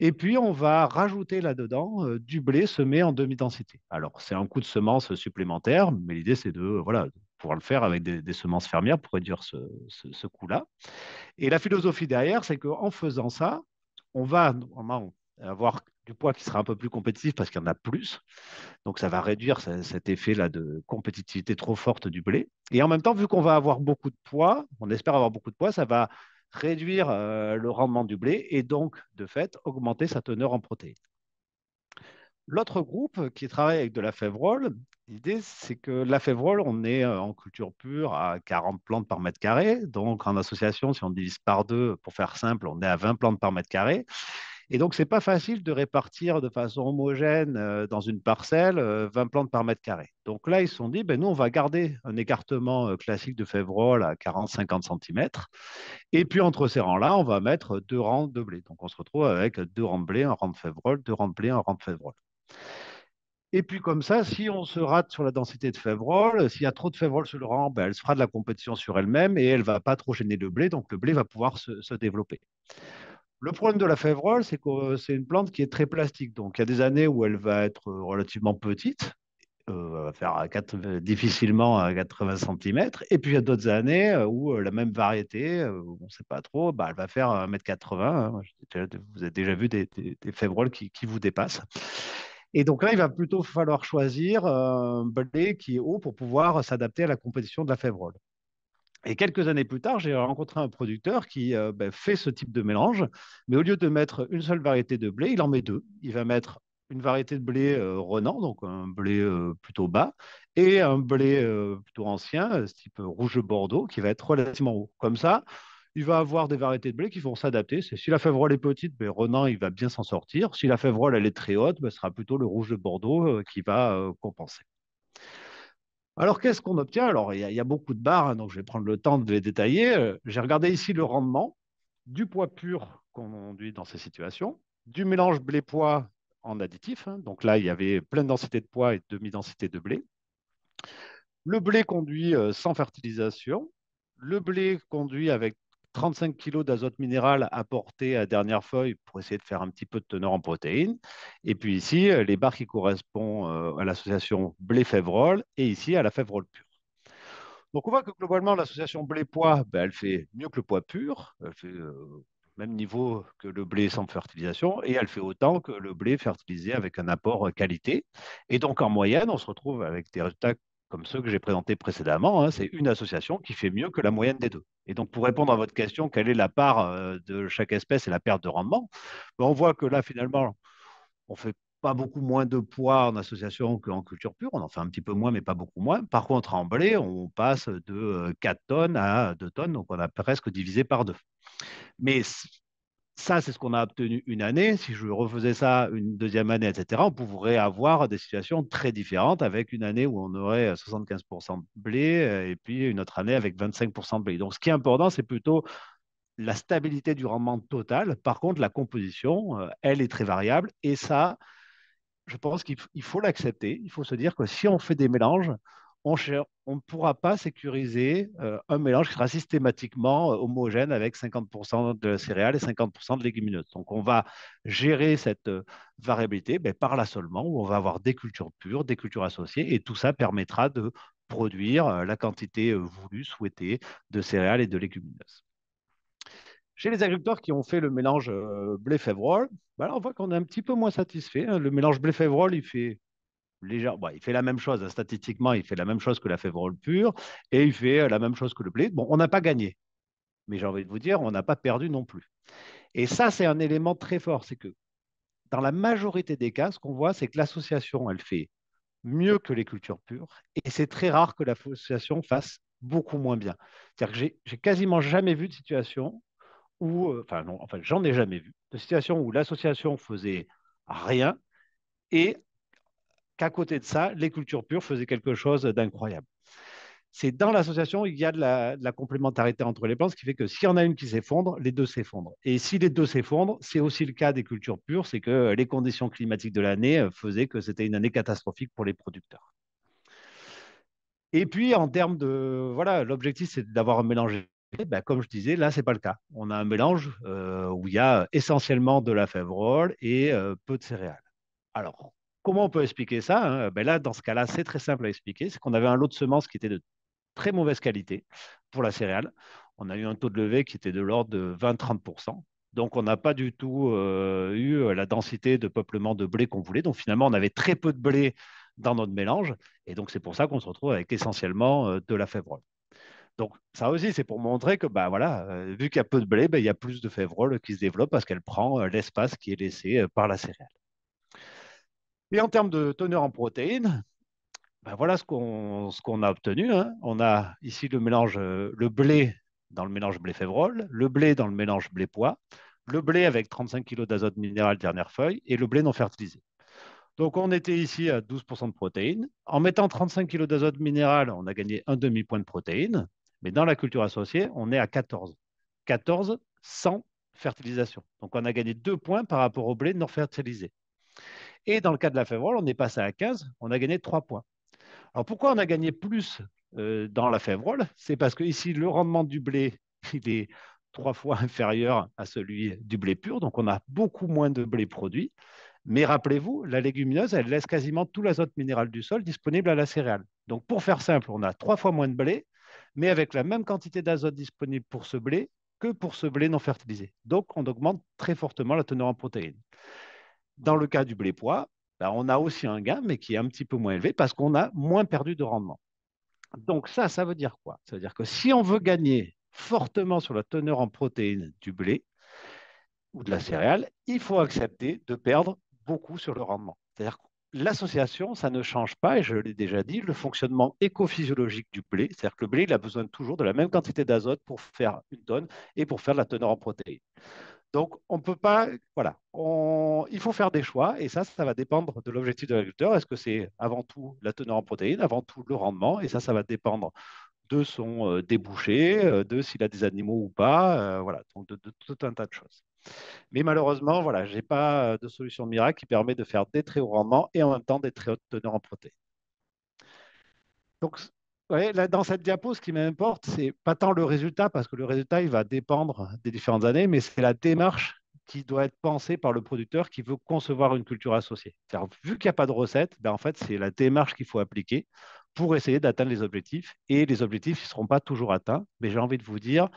Et puis, on va rajouter là-dedans euh, du blé semé en demi-densité. Alors, c'est un coût de semence supplémentaire, mais l'idée, c'est de voilà, pouvoir le faire avec des, semences fermières pour réduire ce, ce coût-là. Et la philosophie derrière, c'est qu'en faisant ça, on va avoir du poids qui sera un peu plus compétitif parce qu'il y en a plus. Donc ça va réduire cet effet-là de compétitivité trop forte du blé. Et en même temps, vu qu'on va avoir beaucoup de poids, on espère avoir beaucoup de poids, ça va réduire euh, le rendement du blé et donc, de fait, augmenter sa teneur en protéines. L'autre groupe qui travaille avec de la févrole, l'idée c'est que la févrole, on est euh, en culture pure à 40 plantes par mètre carré. Donc en association, si on divise par deux, pour faire simple, on est à 20 plantes par mètre carré. Et donc, ce n'est pas facile de répartir de façon homogène euh, dans une parcelle 20 euh, plantes par mètre carré. Donc là, ils se sont dit, ben, nous, on va garder un écartement classique de févrole à 40-50 cm. Et puis, entre ces rangs-là, on va mettre deux rangs de blé. Donc, on se retrouve avec deux rangs de blé, un rang de févrole, deux rangs de blé, un rang de févrole. Et puis comme ça, si on se rate sur la densité de févrole, s'il y a trop de févrole sur le rang, ben, elle se fera de la compétition sur elle-même et elle ne va pas trop gêner le blé, donc le blé va pouvoir se développer. Le problème de la févrole, c'est que c'est une plante qui est très plastique. Donc, il y a des années où elle va être relativement petite, euh, va faire difficilement à 80 cm. Et puis, il y a d'autres années où la même variété, on ne sait pas trop, bah, elle va faire 1m80. Hein. Vous avez déjà vu des, févroles qui, qui, vous dépassent. Et donc là, il va plutôt falloir choisir un blé qui est haut pour pouvoir s'adapter à la compétition de la févrole. Et quelques années plus tard, j'ai rencontré un producteur qui euh, ben, fait ce type de mélange, mais au lieu de mettre une seule variété de blé, il en met deux. Il va mettre une variété de blé euh, Renan, donc un blé euh, plutôt bas, et un blé plutôt ancien, type rouge Bordeaux, qui va être relativement haut. Comme ça, il va avoir des variétés de blé qui vont s'adapter. Si la févrole est petite, ben, Renan il va bien s'en sortir. Si la févrole est très haute, ben, ce sera plutôt le rouge de Bordeaux qui va compenser. Alors, qu'est-ce qu'on obtient? Alors, il y, a beaucoup de barres, hein, donc je vais prendre le temps de les détailler. Euh, j'ai regardé ici le rendement du poids pur qu'on induit dans ces situations, du mélange blé-poids en additif. Hein. donc là, il y avait pleine densité de poids et demi-densité de blé. Le blé conduit euh, sans fertilisation. Le blé conduit avec 35 kg d'azote minéral apporté à dernière feuille pour essayer de faire un petit peu de teneur en protéines. Et puis ici, euh, les barres qui correspondent euh, à l'association blé-févrole et ici à la févrole pure. Donc on voit que globalement, l'association blé-poids, ben, elle fait mieux que le poids pur. Elle fait euh, même niveau que le blé sans fertilisation et elle fait autant que le blé fertilisé avec un apport qualité. Et donc en moyenne, on se retrouve avec des résultats comme ceux que j'ai présentés précédemment. Hein, c'est une association qui fait mieux que la moyenne des deux. Et donc, pour répondre à votre question, quelle est la part euh, de chaque espèce et la perte de rendement ben, On voit que là, finalement, on fait pas beaucoup moins de poids en association qu'en culture pure. On en fait un petit peu moins, mais pas beaucoup moins. Par contre, en blé, on passe de 4 tonnes à 2 tonnes, donc on a presque divisé par deux. Mais ça, c'est ce qu'on a obtenu une année. Si je refaisais ça une deuxième année, etc., on pourrait avoir des situations très différentes avec une année où on aurait 75% de blé et puis une autre année avec 25% de blé. Donc, ce qui est important, c'est plutôt la stabilité du rendement total. Par contre, la composition, euh, elle est très variable et ça, je pense qu'il faut l'accepter. Il faut se dire que si on fait des mélanges, on ne pourra pas sécuriser euh, un mélange qui sera systématiquement euh, homogène avec 50% de céréales et 50% de légumineuses. Donc, on va gérer cette euh, variabilité ben, par l'assolement, où on va avoir des cultures pures, des cultures associées, et tout ça permettra de produire la quantité voulue, souhaitée de céréales et de légumineuses. Chez les agriculteurs qui ont fait le mélange blé-févrole, ben on voit qu'on est un petit peu moins satisfait. Hein. Le mélange blé-févrole, il fait légère, il fait la même chose hein. statistiquement, il fait la même chose que la févrole pure et il fait la même chose que le blé. Bon, on n'a pas gagné, mais j'ai envie de vous dire, on n'a pas perdu non plus. Et ça, c'est un élément très fort, c'est que dans la majorité des cas, ce qu'on voit, c'est que l'association, elle fait mieux que les cultures pures, et c'est très rare que l'association fasse beaucoup moins bien. C'est-à-dire que j'ai quasiment jamais vu de situation où, euh, enfin non, enfin j'en ai jamais vu, de situation où l'association faisait rien et qu'à côté de ça, les cultures pures faisaient quelque chose d'incroyable. C'est dans l'association, il y a de la, complémentarité entre les plantes, ce qui fait que s'il y en a une qui s'effondre, les deux s'effondrent. Et si les deux s'effondrent, c'est aussi le cas des cultures pures, c'est que les conditions climatiques de l'année faisaient que c'était une année catastrophique pour les producteurs. Et puis, en termes de. Voilà, l'objectif, c'est d'avoir un mélange ben, comme je disais, là, ce n'est pas le cas. On a un mélange euh, où il y a essentiellement de la févrole et euh, peu de céréales. Alors, comment on peut expliquer ça hein? Ben Là, dans ce cas-là, c'est très simple à expliquer. C'est qu'on avait un lot de semences qui était de très mauvaise qualité pour la céréale. On a eu un taux de levée qui était de l'ordre de 20-30%. Donc, on n'a pas du tout euh, eu la densité de peuplement de blé qu'on voulait. Donc, finalement, on avait très peu de blé dans notre mélange. Et donc, c'est pour ça qu'on se retrouve avec essentiellement de la févrole. Donc, ça aussi, c'est pour montrer que, bah, voilà, euh, vu qu'il y a peu de blé, bah, il y a plus de févrole qui se développe parce qu'elle prend euh, l'espace qui est laissé euh, par la céréale. Et en termes de teneur en protéines, bah, voilà ce qu'on a obtenu. Hein. On a ici le mélange, le blé dans le mélange blé-févrole, le blé dans le mélange blé-pois, le blé avec 35 kg d'azote minéral dernière feuille et le blé non fertilisé. Donc, on était ici à 12% de protéines. En mettant 35 kg d'azote minéral, on a gagné un demi-point de protéines. Mais dans la culture associée, on est à 14. 14 sans fertilisation. Donc, on a gagné deux points par rapport au blé non fertilisé. Et dans le cas de la févrole, on est passé à 15, on a gagné trois points. Alors, pourquoi on a gagné plus euh, dans la févrole C'est parce que ici, le rendement du blé, il est trois fois inférieur à celui du blé pur. Donc, on a beaucoup moins de blé produit. Mais rappelez-vous, la légumineuse, elle laisse quasiment tout l'azote minéral du sol disponible à la céréale. Donc, pour faire simple, on a trois fois moins de blé mais avec la même quantité d'azote disponible pour ce blé que pour ce blé non fertilisé. Donc, on augmente très fortement la teneur en protéines. Dans le cas du blé pois, ben, on a aussi un gain, mais qui est un petit peu moins élevé parce qu'on a moins perdu de rendement. Donc ça, ça veut dire quoi? Ça veut dire que si on veut gagner fortement sur la teneur en protéines du blé ou de la céréale, il faut accepter de perdre beaucoup sur le rendement. C'est-à-dire l'association, ça ne change pas, et je l'ai déjà dit, le fonctionnement écophysiologique du blé. C'est-à-dire que le blé, il a besoin toujours de la même quantité d'azote pour faire une tonne et pour faire de la teneur en protéines. Donc, on peut pas, voilà, il faut faire des choix et ça, ça va dépendre de l'objectif de l'agriculteur. Est-ce que c'est avant tout la teneur en protéines, avant tout le rendement? Et ça, ça va dépendre de son euh, débouché, euh, de s'il a des animaux ou pas, euh, voilà, donc de, tout un tas de choses. Mais malheureusement, voilà, je n'ai pas de solution miracle qui permet de faire des très hauts rendements et en même temps des très hautes teneurs en protéines. Donc, là, dans cette diapo, ce qui m'importe, c'est pas tant le résultat, parce que le résultat, il va dépendre des différentes années, mais c'est la démarche qui doit être pensée par le producteur qui veut concevoir une culture associée. Vu qu'il n'y a pas de recette, ben en fait, c'est la démarche qu'il faut appliquer pour essayer d'atteindre les objectifs. Et les objectifs ne seront pas toujours atteints. Mais j'ai envie de vous dire,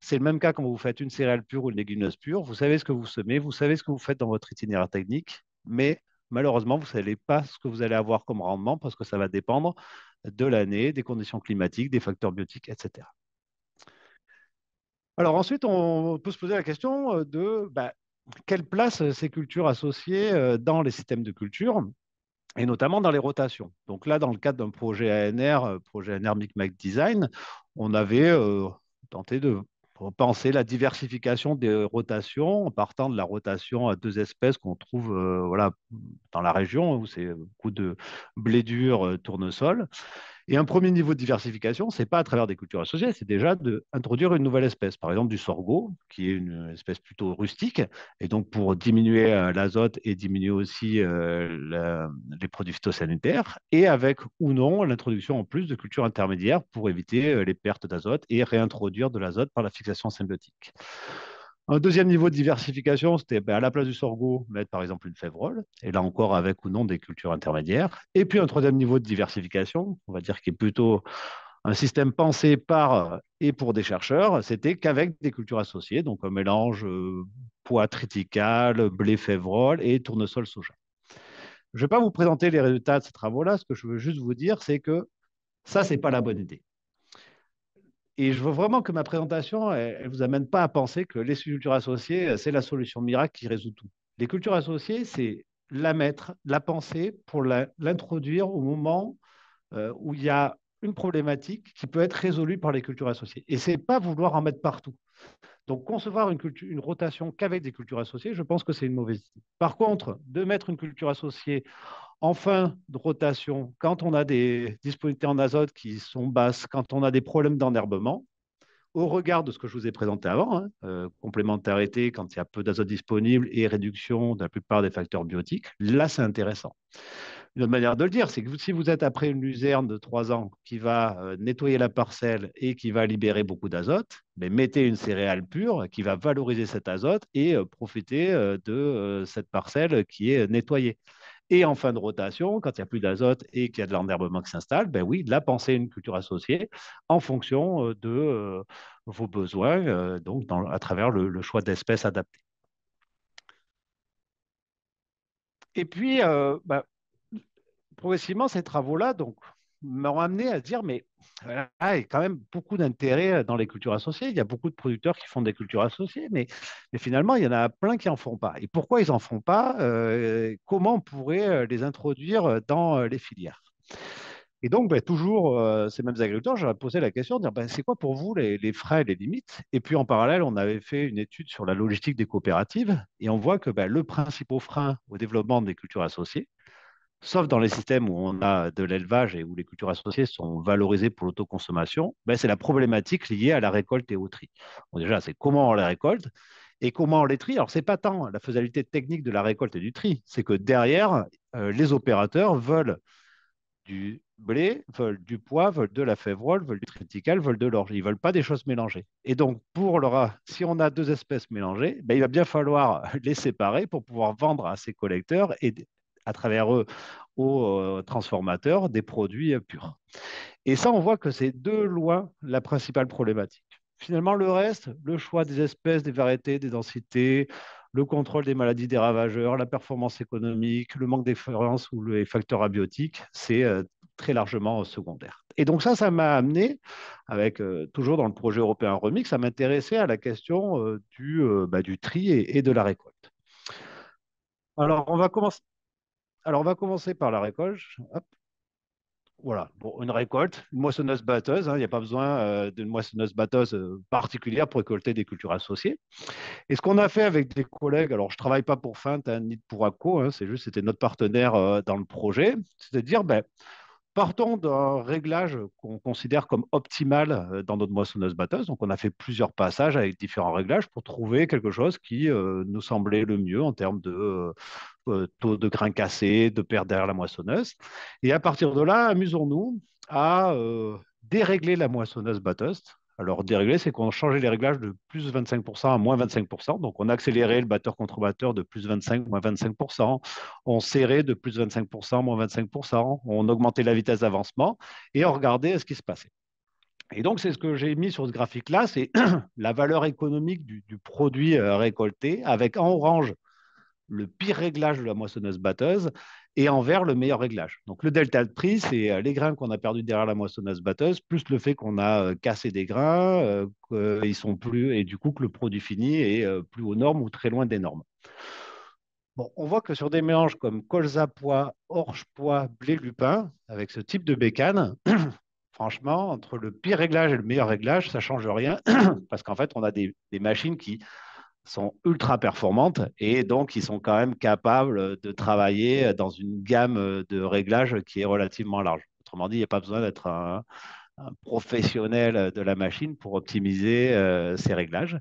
c'est le même cas quand vous faites une céréale pure ou une légumineuse pure. Vous savez ce que vous semez, vous savez ce que vous faites dans votre itinéraire technique, mais malheureusement, vous ne savez pas ce que vous allez avoir comme rendement parce que ça va dépendre de l'année, des conditions climatiques, des facteurs biotiques, etc. Alors ensuite, on peut se poser la question de bah, quelle place ces cultures associées dans les systèmes de culture et notamment dans les rotations. Donc là, dans le cadre d'un projet ANR, projet ANR Micmac Design, on avait tenté de penser la diversification des rotations en partant de la rotation à deux espèces qu'on trouve voilà, dans la région où c'est beaucoup de blé dur, tournesol. Et un premier niveau de diversification, ce n'est pas à travers des cultures associées, c'est déjà d'introduire une nouvelle espèce, par exemple du sorgho, qui est une espèce plutôt rustique, et donc pour diminuer euh, l'azote et diminuer aussi euh, les produits phytosanitaires, et avec ou non l'introduction en plus de cultures intermédiaires pour éviter euh, les pertes d'azote et réintroduire de l'azote par la fixation symbiotique. Un deuxième niveau de diversification, c'était ben, à la place du sorgho, mettre par exemple une févrole, et là encore avec ou non des cultures intermédiaires. Et puis un troisième niveau de diversification, on va dire qui est plutôt un système pensé par et pour des chercheurs, c'était qu'avec des cultures associées, donc un mélange euh, pois triticale, blé févrole et tournesol soja. Je ne vais pas vous présenter les résultats de ces travaux-là, ce que je veux juste vous dire, c'est que ça, ce n'est pas la bonne idée. Et je veux vraiment que ma présentation, elle ne vous amène pas à penser que les cultures associées, c'est la solution miracle qui résout tout. Les cultures associées, c'est la mettre, la penser pour l'introduire au moment euh, où il y a une problématique qui peut être résolue par les cultures associées. Et ce n'est pas vouloir en mettre partout. Donc, concevoir une, culture, une rotation qu'avec des cultures associées, je pense que c'est une mauvaise idée. Par contre, de mettre une culture associée en fin de rotation, quand on a des disponibilités en azote qui sont basses, quand on a des problèmes d'enherbement, au regard de ce que je vous ai présenté avant, hein, euh, complémentarité quand il y a peu d'azote disponible et réduction de la plupart des facteurs biotiques, là c'est intéressant. Une autre manière de le dire, c'est que si vous êtes après une luzerne de 3 ans qui va euh, nettoyer la parcelle et qui va libérer beaucoup d'azote, mais mettez une céréale pure qui va valoriser cet azote et euh, profiter de cette parcelle qui est nettoyée. Et en fin de rotation, quand il n'y a plus d'azote et qu'il y a de l'enherbement qui s'installe, ben oui, là, pensez une culture associée en fonction euh, de euh, vos besoins, euh, donc à travers le, choix d'espèces adaptées. Et puis, ben, progressivement, ces travaux-là m'ont amené à dire, mais il y a quand même beaucoup d'intérêt dans les cultures associées. Il y a beaucoup de producteurs qui font des cultures associées, mais, mais finalement, il y en a plein qui n'en font pas. Et pourquoi ils n'en font pas euh, Comment on pourrait euh, les introduire dans euh, les filières? Et donc, ben, toujours ces mêmes agriculteurs, j'aurais posé la question de dire ben, c'est quoi pour vous les, les, et les limites? Et puis en parallèle, on avait fait une étude sur la logistique des coopératives et on voit que ben, le principal frein au développement des cultures associées, sauf dans les systèmes où on a de l'élevage et où les cultures associées sont valorisées pour l'autoconsommation, ben c'est la problématique liée à la récolte et au tri. déjà, c'est comment on les récolte et comment on les trie. Alors, ce n'est pas tant la faisabilité technique de la récolte et du tri, c'est que derrière, euh, les opérateurs veulent du blé, veulent du pois, veulent de la févrole, veulent du triticale, veulent de l'orge. Ils ne veulent pas des choses mélangées. Et donc, pour leur, si on a deux espèces mélangées, ben, il va bien falloir les séparer pour pouvoir vendre à ces collecteurs et à travers eux aux euh, transformateurs des produits euh, purs. Et ça, on voit que c'est de loin la principale problématique. Finalement, le reste, le choix des espèces, des variétés, des densités, le contrôle des maladies des ravageurs, la performance économique, le manque d'expérience ou les facteurs abiotiques, c'est euh, très largement secondaire. Et donc ça, ça m'a amené, avec toujours dans le projet européen Remix, à m'intéresser à la question du, bah, du tri et, et, de la récolte. Alors, on va commencer. Alors, on va commencer par la récolte. Voilà, une récolte, une moissonneuse-batteuse. Hein, il n'y a pas besoin euh, d'une moissonneuse-batteuse euh, particulière pour récolter des cultures associées. Et ce qu'on a fait avec des collègues, alors je ne travaille pas pour Feinte hein, ni pour ACO, hein, c'est juste c'était notre partenaire euh, dans le projet, c'est de dire, ben, Partons d'un réglage qu'on considère comme optimal euh, dans notre moissonneuse-batteuse. Donc, on a fait plusieurs passages avec différents réglages pour trouver quelque chose qui euh, nous semblait le mieux en termes de euh, taux de grains cassés, de perte derrière la moissonneuse. Et à partir de là, amusons-nous à dérégler la moissonneuse-batteuse alors, dérégler, c'est qu'on changeait les réglages de plus 25% à moins 25%. Donc, on accélérait le batteur contre batteur de plus 25%, moins 25%. On serrait de plus 25%, moins 25%. On augmentait la vitesse d'avancement et on regardait ce qui se passait. Et donc, c'est ce que j'ai mis sur ce graphique-là, c'est la valeur économique du, produit euh, récolté avec en orange le pire réglage de la moissonneuse-batteuse et envers le meilleur réglage. Donc le delta de prix, c'est euh, les grains qu'on a perdus derrière la moissonneuse-batteuse, plus le fait qu'on a euh, cassé des grains, euh, qu'ils sont et du coup que le produit fini est plus aux normes ou très loin des normes. Bon, on voit que sur des mélanges comme colza pois, orge pois, blé lupin, avec ce type de bécane, franchement, entre le pire réglage et le meilleur réglage, ça ne change rien, parce qu'en fait, on a des machines qui sont ultra performantes et donc ils sont quand même capables de travailler dans une gamme de réglages qui est relativement large. Autrement dit, il n'y a pas besoin d'être un, professionnel de la machine pour optimiser euh, ces réglages.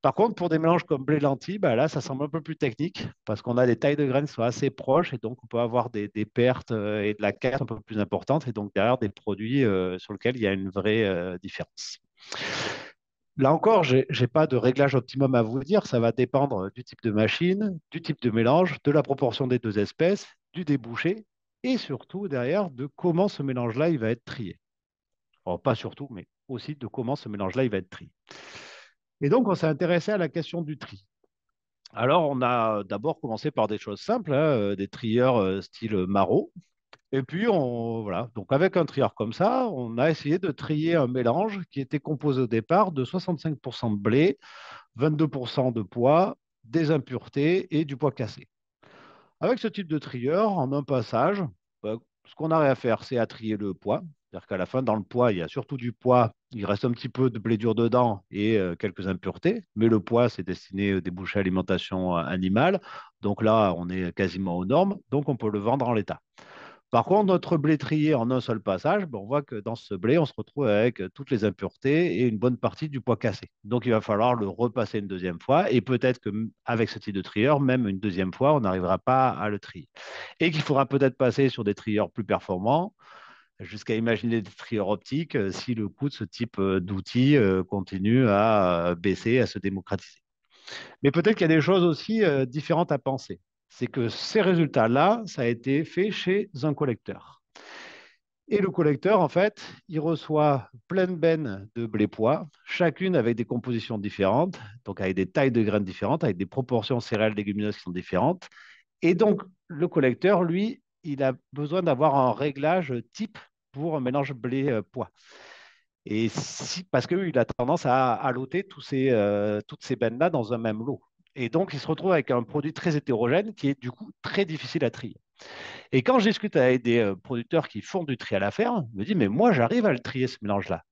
Par contre, pour des mélanges comme blé lentilles, bah là, ça semble un peu plus technique parce qu'on a des tailles de graines qui sont assez proches et donc on peut avoir des, pertes euh, et de la casse un peu plus importantes et donc derrière des produits euh, sur lesquels il y a une vraie différence. Là encore, je n'ai pas de réglage optimum à vous dire. Ça va dépendre du type de machine, du type de mélange, de la proportion des deux espèces, du débouché et surtout derrière de comment ce mélange-là va être trié. pas surtout, mais aussi de comment ce mélange-là va être trié. Et donc, on s'est intéressé à la question du tri. Alors, on a d'abord commencé par des choses simples, hein, euh, des trieurs euh, style Marot, et puis, on, voilà. Donc, avec un trieur comme ça, on a essayé de trier un mélange qui était composé au départ de 65% de blé, 22% de poids, des impuretés et du poids cassé. Avec ce type de trieur, en un passage, bah, ce qu'on a à faire, c'est à trier le poids. C'est-à-dire qu'à la fin, dans le poids, il y a surtout du poids, il reste un petit peu de blé dur dedans et euh, quelques impuretés, mais le poids, c'est destiné à déboucher alimentation animale. Donc là, on est quasiment aux normes, donc on peut le vendre en l'état. Par contre, notre blé trié en un seul passage, ben, on voit que dans ce blé, on se retrouve avec euh, toutes les impuretés et une bonne partie du poids cassé. Donc, il va falloir le repasser une deuxième fois. Et peut-être qu'avec ce type de trieur, même une deuxième fois, on n'arrivera pas à le trier. Et qu'il faudra peut-être passer sur des trieurs plus performants, jusqu'à imaginer des trieurs optiques, euh, si le coût de ce type euh, d'outils continue à baisser, à se démocratiser. Mais peut-être qu'il y a des choses aussi différentes à penser c'est que ces résultats-là, ça a été fait chez un collecteur. Et le collecteur, en fait, il reçoit plein de bennes de blé pois, chacune avec des compositions différentes, donc avec des tailles de graines différentes, avec des proportions céréales légumineuses qui sont différentes. Et donc, le collecteur, lui, il a besoin d'avoir un réglage type pour un mélange blé-pois. Et si, parce qu'il a tendance à, loter euh, toutes ces bennes-là dans un même lot. Et donc, il se retrouve avec un produit très hétérogène qui est du coup très difficile à trier. Et quand je discute avec des euh, producteurs qui font du tri à la ferme, ils me disent, mais moi, j'arrive à le trier, ce mélange-là.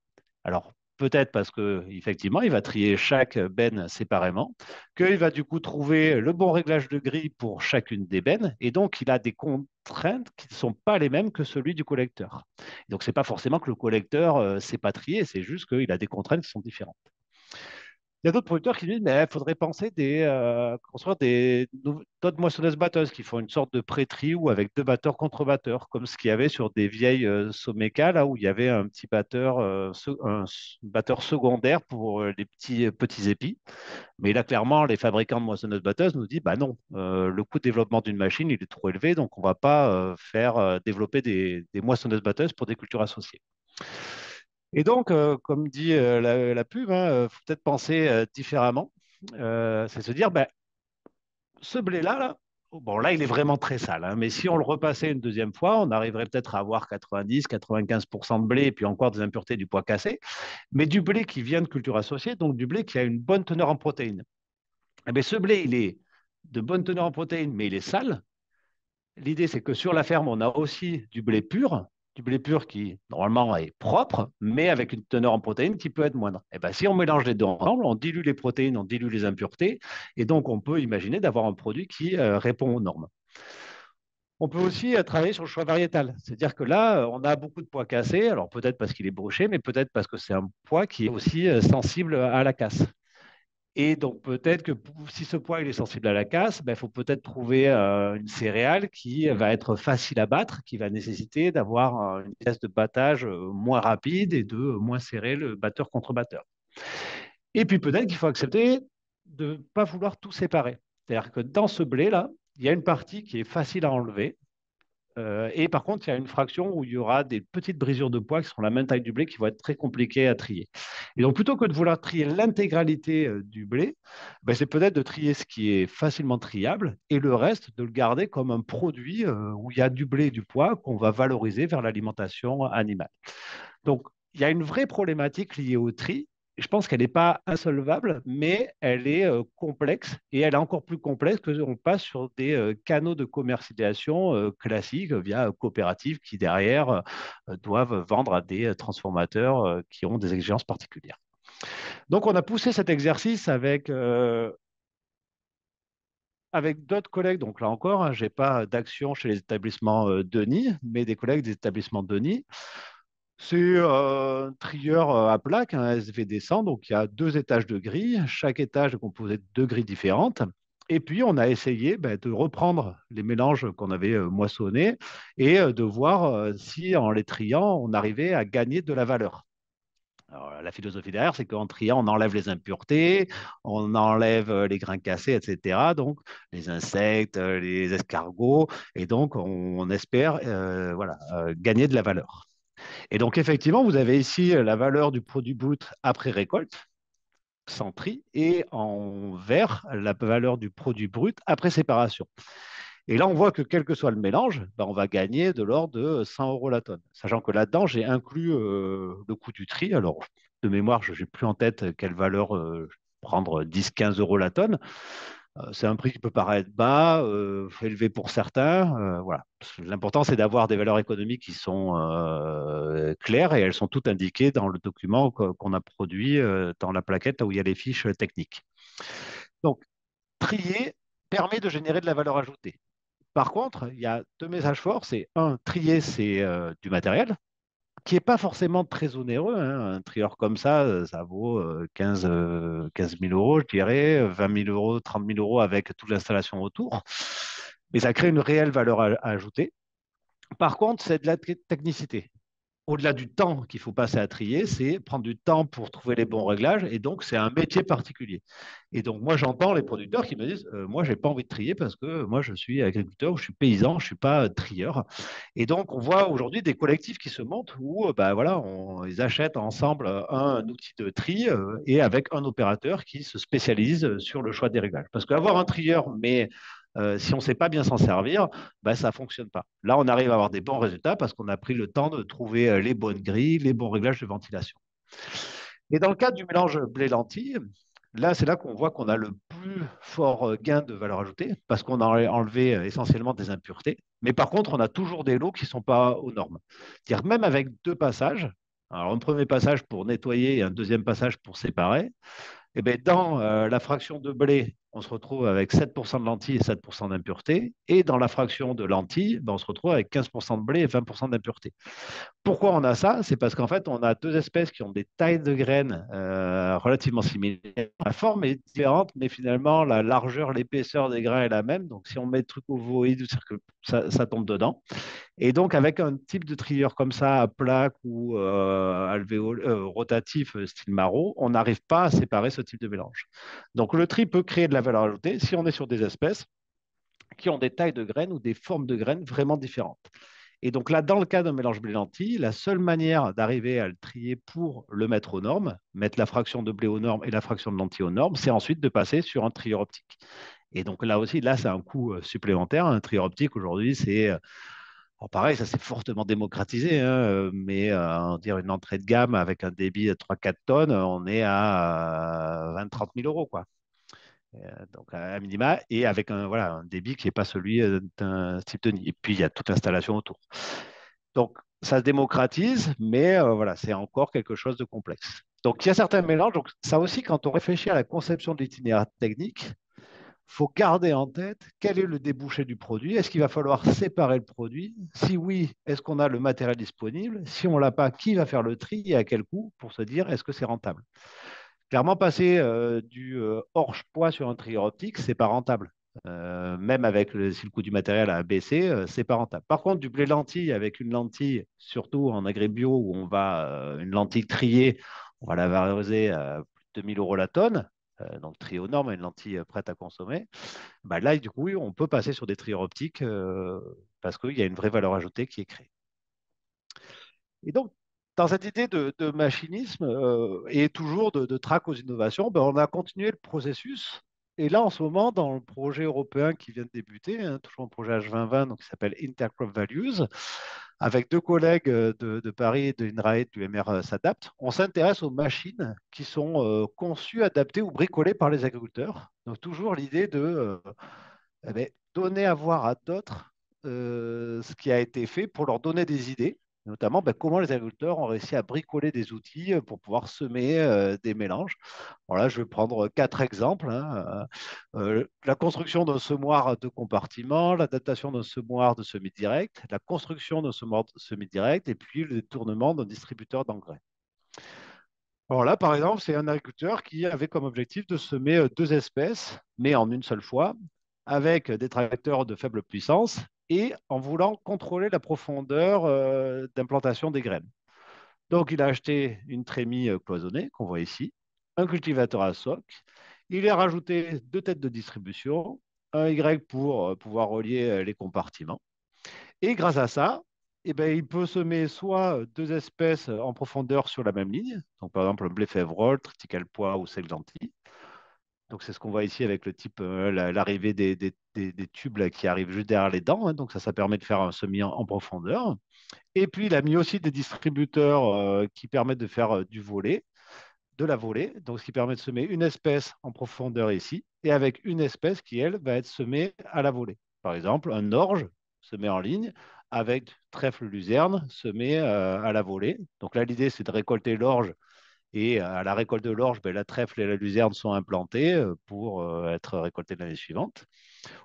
Alors, peut-être parce qu'effectivement, il va trier chaque benne séparément, qu'il va du coup trouver le bon réglage de grille pour chacune des bennes, et donc il a des contraintes qui ne sont pas les mêmes que celui du collecteur. Donc, ce n'est pas forcément que le collecteur ne euh, sait pas trier, c'est juste qu'il a des contraintes qui sont différentes. Il y a d'autres producteurs qui disent mais il faudrait penser des, euh, construire des d'autres moissonneuses batteuses qui font une sorte de pré-tri ou avec deux batteurs contre batteurs, comme ce qu'il y avait sur des vieilles euh, là où il y avait un petit batteur, euh, un batteur secondaire pour les petits, petits épis. Mais là, clairement, les fabricants de moissonneuses batteuses nous disent bah non, le coût de développement d'une machine il est trop élevé, donc on ne va pas faire développer des, des moissonneuses batteuses pour des cultures associées. Et donc, euh, comme dit euh, la, pub, il hein, euh, faut peut-être penser différemment. c'est se dire, ben, ce blé-là, là, bon, là, il est vraiment très sale. Hein, mais si on le repassait une deuxième fois, on arriverait peut-être à avoir 90-95% de blé et puis encore des impuretés du poids cassé. Mais du blé qui vient de culture associée, donc du blé qui a une bonne teneur en protéines. Eh bien, ce blé, il est de bonne teneur en protéines, mais il est sale. L'idée, c'est que sur la ferme, on a aussi du blé pur, du blé pur qui, normalement, est propre, mais avec une teneur en protéines qui peut être moindre. Et eh ben, si on mélange les deux ensemble, on dilue les protéines, on dilue les impuretés, et donc on peut imaginer d'avoir un produit qui euh, répond aux normes. On peut aussi euh, travailler sur le choix variétal. C'est-à-dire que là, on a beaucoup de poids cassés, alors peut-être parce qu'il est broché, mais peut-être parce que c'est un poids qui est aussi euh, sensible à la casse. Et donc, peut-être que si ce poids il est sensible à la casse, il ben, faut peut-être trouver euh, une céréale qui va être facile à battre, qui va nécessiter d'avoir une vitesse de battage euh, moins rapide et de moins serrer le batteur contre batteur. Et puis, peut-être qu'il faut accepter de ne pas vouloir tout séparer. C'est-à-dire que dans ce blé-là, il y a une partie qui est facile à enlever, Euh, et par contre, il y a une fraction où il y aura des petites brisures de poids qui seront la même taille du blé qui vont être très compliquées à trier. Et donc, plutôt que de vouloir trier l'intégralité euh, du blé, ben, c'est peut-être de trier ce qui est facilement triable et le reste de le garder comme un produit euh, où il y a du blé et du poids qu'on va valoriser vers l'alimentation animale. Donc, il y a une vraie problématique liée au tri je pense qu'elle n'est pas insolvable, mais elle est euh, complexe et elle est encore plus complexe que on passe sur des euh, canaux de commercialisation euh, classiques via coopératives qui derrière doivent vendre à des transformateurs qui ont des exigences particulières. Donc on a poussé cet exercice avec avec d'autres collègues, donc là encore, hein, je n'ai pas d'action chez les établissements Denis, mais des collègues des établissements Denis, c'est euh, un trieur euh, à plaque, un SVD 100, donc il y a deux étages de grilles. Chaque étage est composé de deux grilles différentes. Et puis, on a essayé ben, de reprendre les mélanges qu'on avait euh, moissonnés et de voir si, en les triant, on arrivait à gagner de la valeur. la philosophie derrière, c'est qu'en triant, on enlève les impuretés, on enlève les grains cassés, etc. Donc, les insectes, les escargots, et donc on, espère gagner de la valeur. Et donc, effectivement, vous avez ici la valeur du produit brut après récolte, sans tri, et en vert, la valeur du produit brut après séparation. Et là, on voit que quel que soit le mélange, ben, on va gagner de l'ordre de 100 euros la tonne. Sachant que là-dedans, j'ai inclus euh, le coût du tri. Alors, de mémoire, je n'ai plus en tête quelle valeur euh, prendre 10-15 euros la tonne. C'est un prix qui peut paraître bas, élevé pour certains. Voilà. L'important, c'est d'avoir des valeurs économiques qui sont claires et elles sont toutes indiquées dans le document qu'on a produit dans la plaquette où il y a les fiches techniques. Donc, trier permet de générer de la valeur ajoutée. Par contre, il y a deux messages forts. C'est un, trier, c'est du matériel, qui n'est pas forcément très onéreux. Hein. Un trieur comme ça, euh, ça vaut 15, euh, 000 euh, euros, je dirais, 20 000 euros, 30 000 euros avec toute l'installation autour. Mais ça crée une réelle valeur à ajouter. Par contre, c'est de la technicité au-delà du temps qu'il faut passer à trier, c'est prendre du temps pour trouver les bons réglages. Et donc, c'est un métier particulier. Et donc, moi, j'entends les producteurs qui me disent euh, Moi, je n'ai pas envie de trier parce que moi, je suis agriculteur, je suis paysan, je ne suis pas trieur. Et donc, on voit aujourd'hui des collectifs qui se montent où euh, bah, voilà, ils achètent ensemble un, outil de tri euh, et avec un opérateur qui se spécialise sur le choix des réglages. Parce qu'avoir un trieur, mais euh, si on ne sait pas bien s'en servir, bah, ça ne fonctionne pas. Là, on arrive à avoir des bons résultats parce qu'on a pris le temps de trouver euh, les bonnes grilles, les bons réglages de ventilation. Et dans le cas du mélange blé-lentilles, là, c'est là qu'on voit qu'on a le plus fort euh, gain de valeur ajoutée parce qu'on a enlevé essentiellement des impuretés. Mais par contre, on a toujours des lots qui ne sont pas aux normes. C'est-à-dire même avec deux passages, un premier passage pour nettoyer et un deuxième passage pour séparer, eh bien, dans la fraction de blé, on se retrouve avec 7% de lentilles et 7% d'impuretés. Et dans la fraction de lentilles, ben, on se retrouve avec 15% de blé et 20% d'impuretés. Pourquoi on a ça? C'est parce qu'en fait, on a deux espèces qui ont des tailles de graines euh, relativement similaires. La forme est différente, mais finalement, la largeur, l'épaisseur des grains est la même. Donc, si on met le truc ovoïde, ça, ça tombe dedans. Et donc, avec un type de trieur comme ça, à plaque ou euh, alvéole, euh, rotatif, style maro, on n'arrive pas à séparer ce type de mélange. Donc, le tri peut créer de la valeur ajoutée si on est sur des espèces qui ont des tailles de graines ou des formes de graines vraiment différentes. Et donc là, dans le cas d'un mélange blé-lentilles, la seule manière d'arriver à le trier pour le mettre aux normes, mettre la fraction de blé aux normes et la fraction de lentilles aux normes, c'est ensuite de passer sur un trieur optique. Et donc là aussi, là, c'est un coût euh, supplémentaire. Un trieur optique, aujourd'hui, c'est... Euh, pareil, ça s'est fortement démocratisé, hein, euh, mais on dire une entrée de gamme avec un débit de 3-4 tonnes, on est à 20-30 000 euros. Quoi. Euh, donc à minima, et avec un, voilà, un débit qui n'est pas celui euh, d'un type de nid. Et puis il y a toute l'installation autour. Donc ça se démocratise, mais euh, voilà, c'est encore quelque chose de complexe. Donc il y a certains mélanges. Donc ça aussi, quand on réfléchit à la conception de l'itinéraire technique, il faut garder en tête quel est le débouché du produit. Est-ce qu'il va falloir séparer le produit? Si oui, est-ce qu'on a le matériel disponible? Si on ne l'a pas, qui va faire le tri et à quel coût pour se dire est-ce que c'est rentable? Clairement, passer euh, du euh, hors-poids sur un trieur optique, c'est pas rentable. Euh, même avec si le coût du matériel a baissé, c'est pas rentable. Par contre, du blé lentille avec une lentille, surtout en agré bio où on va une lentille triée, on va la valoriser à plus de 2000 euros la tonne, donc triée aux normes, une lentille prête à consommer. Bah là, du coup, on peut passer sur des trieurs optiques parce qu'il y a une vraie valeur ajoutée qui est créée. Et donc, dans cette idée de, machinisme euh, et toujours de, de track aux innovations, ben, on a continué le processus. Et là, en ce moment, dans le projet européen qui vient de débuter, hein, toujours un projet H2020, donc, qui s'appelle Intercrop Values, avec deux collègues euh, de, Paris, de l'INRAE, du MR euh, s'adapte, on s'intéresse aux machines qui sont conçues, adaptées ou bricolées par les agriculteurs. Donc toujours l'idée de eh ben, donner à voir à d'autres ce qui a été fait pour leur donner des idées notamment ben, comment les agriculteurs ont réussi à bricoler des outils euh, pour pouvoir semer euh, des mélanges. Voilà, je vais prendre quatre exemples. Hein. Euh, la construction d'un semoir de compartiment, l'adaptation d'un semoir de semi-direct, la construction d'un semoir de semi-direct et puis le détournement d'un distributeur d'engrais. Alors là, par exemple, c'est un agriculteur qui avait comme objectif de semer deux espèces, mais en une seule fois, avec des tracteurs de faible puissance et en voulant contrôler la profondeur euh, d'implantation des graines. Donc, il a acheté une trémie euh, cloisonnée qu'on voit ici, un cultivateur à soc. Il a rajouté deux têtes de distribution, un Y pour euh, pouvoir relier les compartiments. Et grâce à ça, eh ben, il peut semer soit deux espèces en profondeur sur la même ligne, donc par exemple un blé févrole, triticale pois ou gentil, donc, c'est ce qu'on voit ici avec le type, euh, l'arrivée des, tubes qui arrivent juste derrière les dents. Hein. donc, ça, ça permet de faire un semis en, profondeur. Et puis, il a mis aussi des distributeurs euh, qui permettent de faire euh, du volet, de la volée. Donc, ce qui permet de semer une espèce en profondeur ici et avec une espèce qui, elle, va être semée à la volée. Par exemple, un orge semé en ligne avec trèfle luzerne semé à la volée. Donc là, l'idée, c'est de récolter l'orge et à la récolte de l'orge, ben, la trèfle et la luzerne sont implantées euh, pour euh, être récoltées l'année suivante.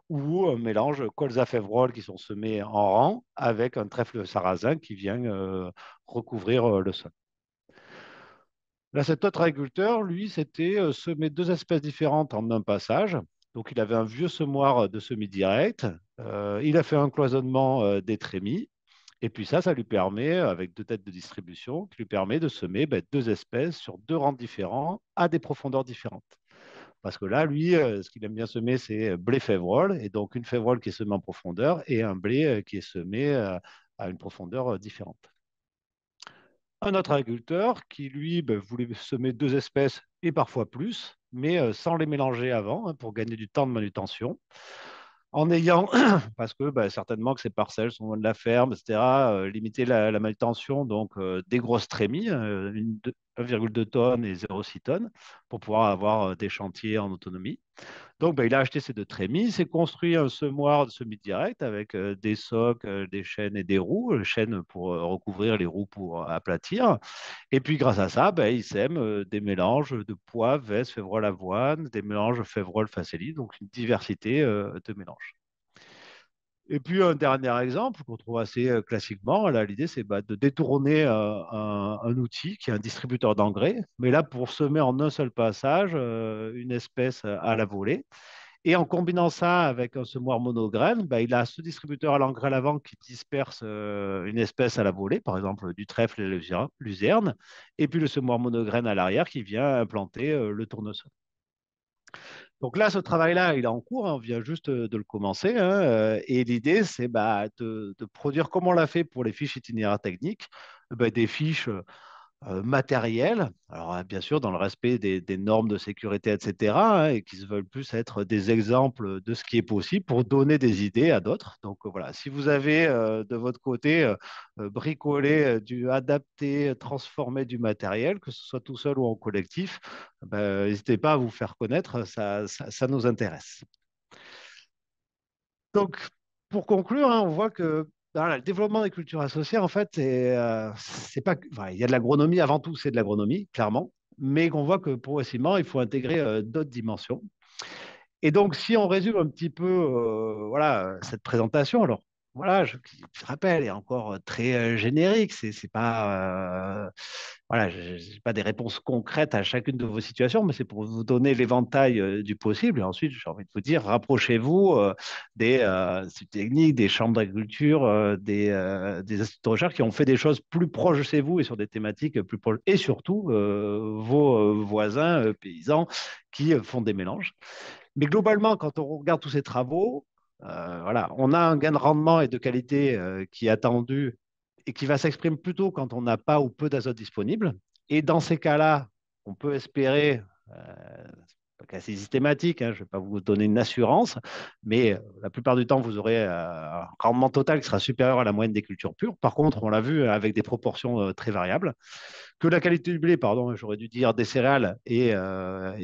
Ou un mélange colza févrole qui sont semés en rang avec un trèfle sarrasin qui vient euh, recouvrir le sol. Là, cet autre agriculteur, lui, c'était semer deux espèces différentes en un passage. Donc, il avait un vieux semoir de semi-direct. il a fait un cloisonnement des trémies et puis ça, ça lui permet, avec deux têtes de distribution, qui lui permet de semer ben, deux espèces sur deux rangs différents à des profondeurs différentes. Parce que là, lui, euh, ce qu'il aime bien semer, c'est blé févrole, et donc une févrole qui est semée en profondeur et un blé euh, qui est semé euh, à une profondeur différente. Un autre agriculteur qui, lui, ben, voulait semer deux espèces et parfois plus, mais sans les mélanger avant, hein, pour gagner du temps de manutention en ayant, parce que bah, certainement que ces parcelles sont loin de la ferme, etc., euh, limiter la, manutention, donc euh, des grosses trémies, 1,2 euh, tonnes et 0,6 tonnes, pour pouvoir avoir des chantiers en autonomie. Donc, bah, il a acheté ces deux trémies, s'est construit un semoir de semi-direct avec des socs, des chaînes et des roues, chaînes pour recouvrir les roues pour aplatir. Et puis, grâce à ça, bah, il sème des mélanges de pois, veste, févrole, avoine, des mélanges févrole, facélie, donc une diversité de mélanges. Et puis un dernier exemple qu'on trouve assez classiquement, l'idée c'est bah, de détourner un, outil qui est un distributeur d'engrais, mais là pour semer en un seul passage une espèce à la volée. Et en combinant ça avec un semoir monograine, bah, il a ce distributeur à l'engrais à l'avant qui disperse une espèce à la volée, par exemple du trèfle et le luzerne, et puis le semoir monograine à l'arrière qui vient implanter le tournesol. Donc là, ce travail-là, il est en cours, hein, on vient juste euh, de le commencer. Hein, euh, et l'idée, c'est bah, de, produire, comme on l'a fait pour les fiches itinéraires techniques, bah, des fiches euh, matériels, alors hein, bien sûr dans le respect des, normes de sécurité, etc., hein, et qui se veulent plus être des exemples de ce qui est possible pour donner des idées à d'autres. Donc euh, voilà, si vous avez euh, de votre côté bricolé, du, adapté, transformé du matériel, que ce soit tout seul ou en collectif, ben, n'hésitez pas à vous faire connaître, ça, ça, nous intéresse. Donc, pour conclure, hein, on voit que le développement des cultures associées, en fait, euh, c'est pas, il y a de l'agronomie avant tout, c'est de l'agronomie, clairement, mais qu'on voit que progressivement, il faut intégrer euh, d'autres dimensions. Et donc, si on résume un petit peu, euh, voilà, cette présentation, alors voilà, je, rappelle, est encore très générique. C'est, c'est pas, voilà, je n'ai pas des réponses concrètes à chacune de vos situations, mais c'est pour vous donner l'éventail euh, du possible. Et ensuite, j'ai envie de vous dire, rapprochez-vous euh, des euh, techniques, des chambres d'agriculture, des, des instituts de recherche qui ont fait des choses plus proches de chez vous et sur des thématiques plus proches, et surtout vos voisins paysans qui font des mélanges. Mais globalement, quand on regarde tous ces travaux, voilà, on a un gain de rendement et de qualité qui est attendu et qui va s'exprimer plutôt quand on n'a pas ou peu d'azote disponible. Et dans ces cas-là, on peut espérer, pas systématique, hein, je ne vais pas vous donner une assurance, mais euh, la plupart du temps, vous aurez euh, un rendement total qui sera supérieur à la moyenne des cultures pures. Par contre, on l'a vu euh, avec des proportions très variables, que la qualité du blé, pardon, j'aurais dû dire des céréales, est,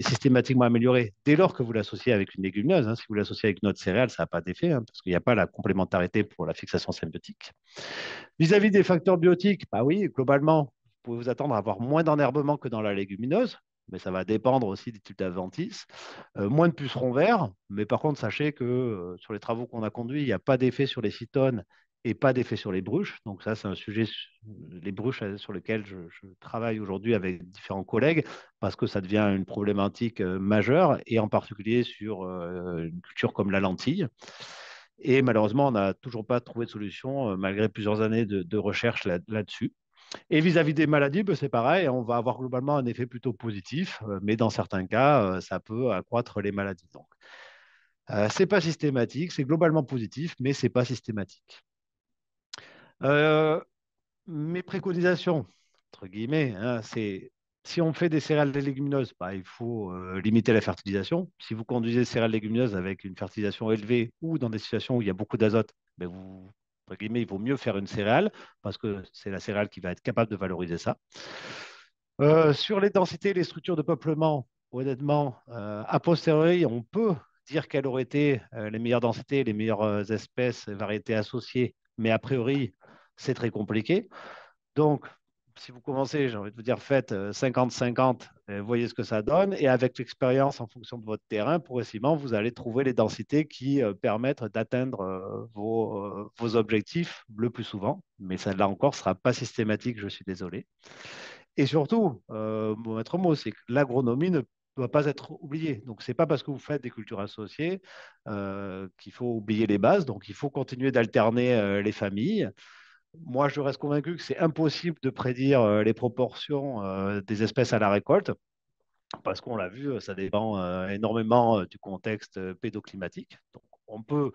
systématiquement améliorée dès lors que vous l'associez avec une légumineuse. Hein. Si vous l'associez avec une autre céréale, ça n'a pas d'effet, hein, parce qu'il n'y a pas la complémentarité pour la fixation symbiotique. Vis-à-vis des facteurs biotiques, bah oui, globalement, vous pouvez vous attendre à avoir moins d'enherbement que dans la légumineuse mais ça va dépendre aussi des types d'adventices. Euh, moins de pucerons verts, mais par contre, sachez que euh, sur les travaux qu'on a conduits, il n'y a pas d'effet sur les cytones et pas d'effet sur les bruches. Donc ça, c'est un sujet, les bruches euh, sur lequel je, travaille aujourd'hui avec différents collègues, parce que ça devient une problématique majeure, et en particulier sur une culture comme la lentille. Et malheureusement, on n'a toujours pas trouvé de solution, malgré plusieurs années de, recherche là-dessus. Et vis-à-vis des maladies, ben, c'est pareil, on va avoir globalement un effet plutôt positif, euh, mais dans certains cas, euh, ça peut accroître les maladies. Donc, euh, ce n'est pas systématique, c'est globalement positif, mais ce n'est pas systématique. mes préconisations, entre guillemets, hein, c'est si on fait des céréales légumineuses, bah, il faut limiter la fertilisation. Si vous conduisez des céréales légumineuses avec une fertilisation élevée ou dans des situations où il y a beaucoup d'azote, ben, vous il vaut mieux faire une céréale parce que c'est la céréale qui va être capable de valoriser ça. Euh, sur les densités, les structures de peuplement, honnêtement, euh, a posteriori, on peut dire quelles auraient été euh, les meilleures densités, les meilleures espèces et variétés associées, mais a priori, c'est très compliqué. Donc, si vous commencez, j'ai envie de vous dire, faites 50-50, euh, voyez ce que ça donne. Et avec l'expérience en fonction de votre terrain, progressivement, vous allez trouver les densités qui euh, permettent d'atteindre euh, vos, vos, objectifs le plus souvent. Mais ça, là encore, ne sera pas systématique, je suis désolé. Et surtout, mon maître mot, c'est que l'agronomie ne doit pas être oubliée. Donc, ce n'est pas parce que vous faites des cultures associées qu'il faut oublier les bases. Donc, il faut continuer d'alterner les familles. Moi, je reste convaincu que c'est impossible de prédire euh, les proportions euh, des espèces à la récolte, parce qu'on l'a vu, ça dépend euh, énormément du contexte pédoclimatique. Donc, on peut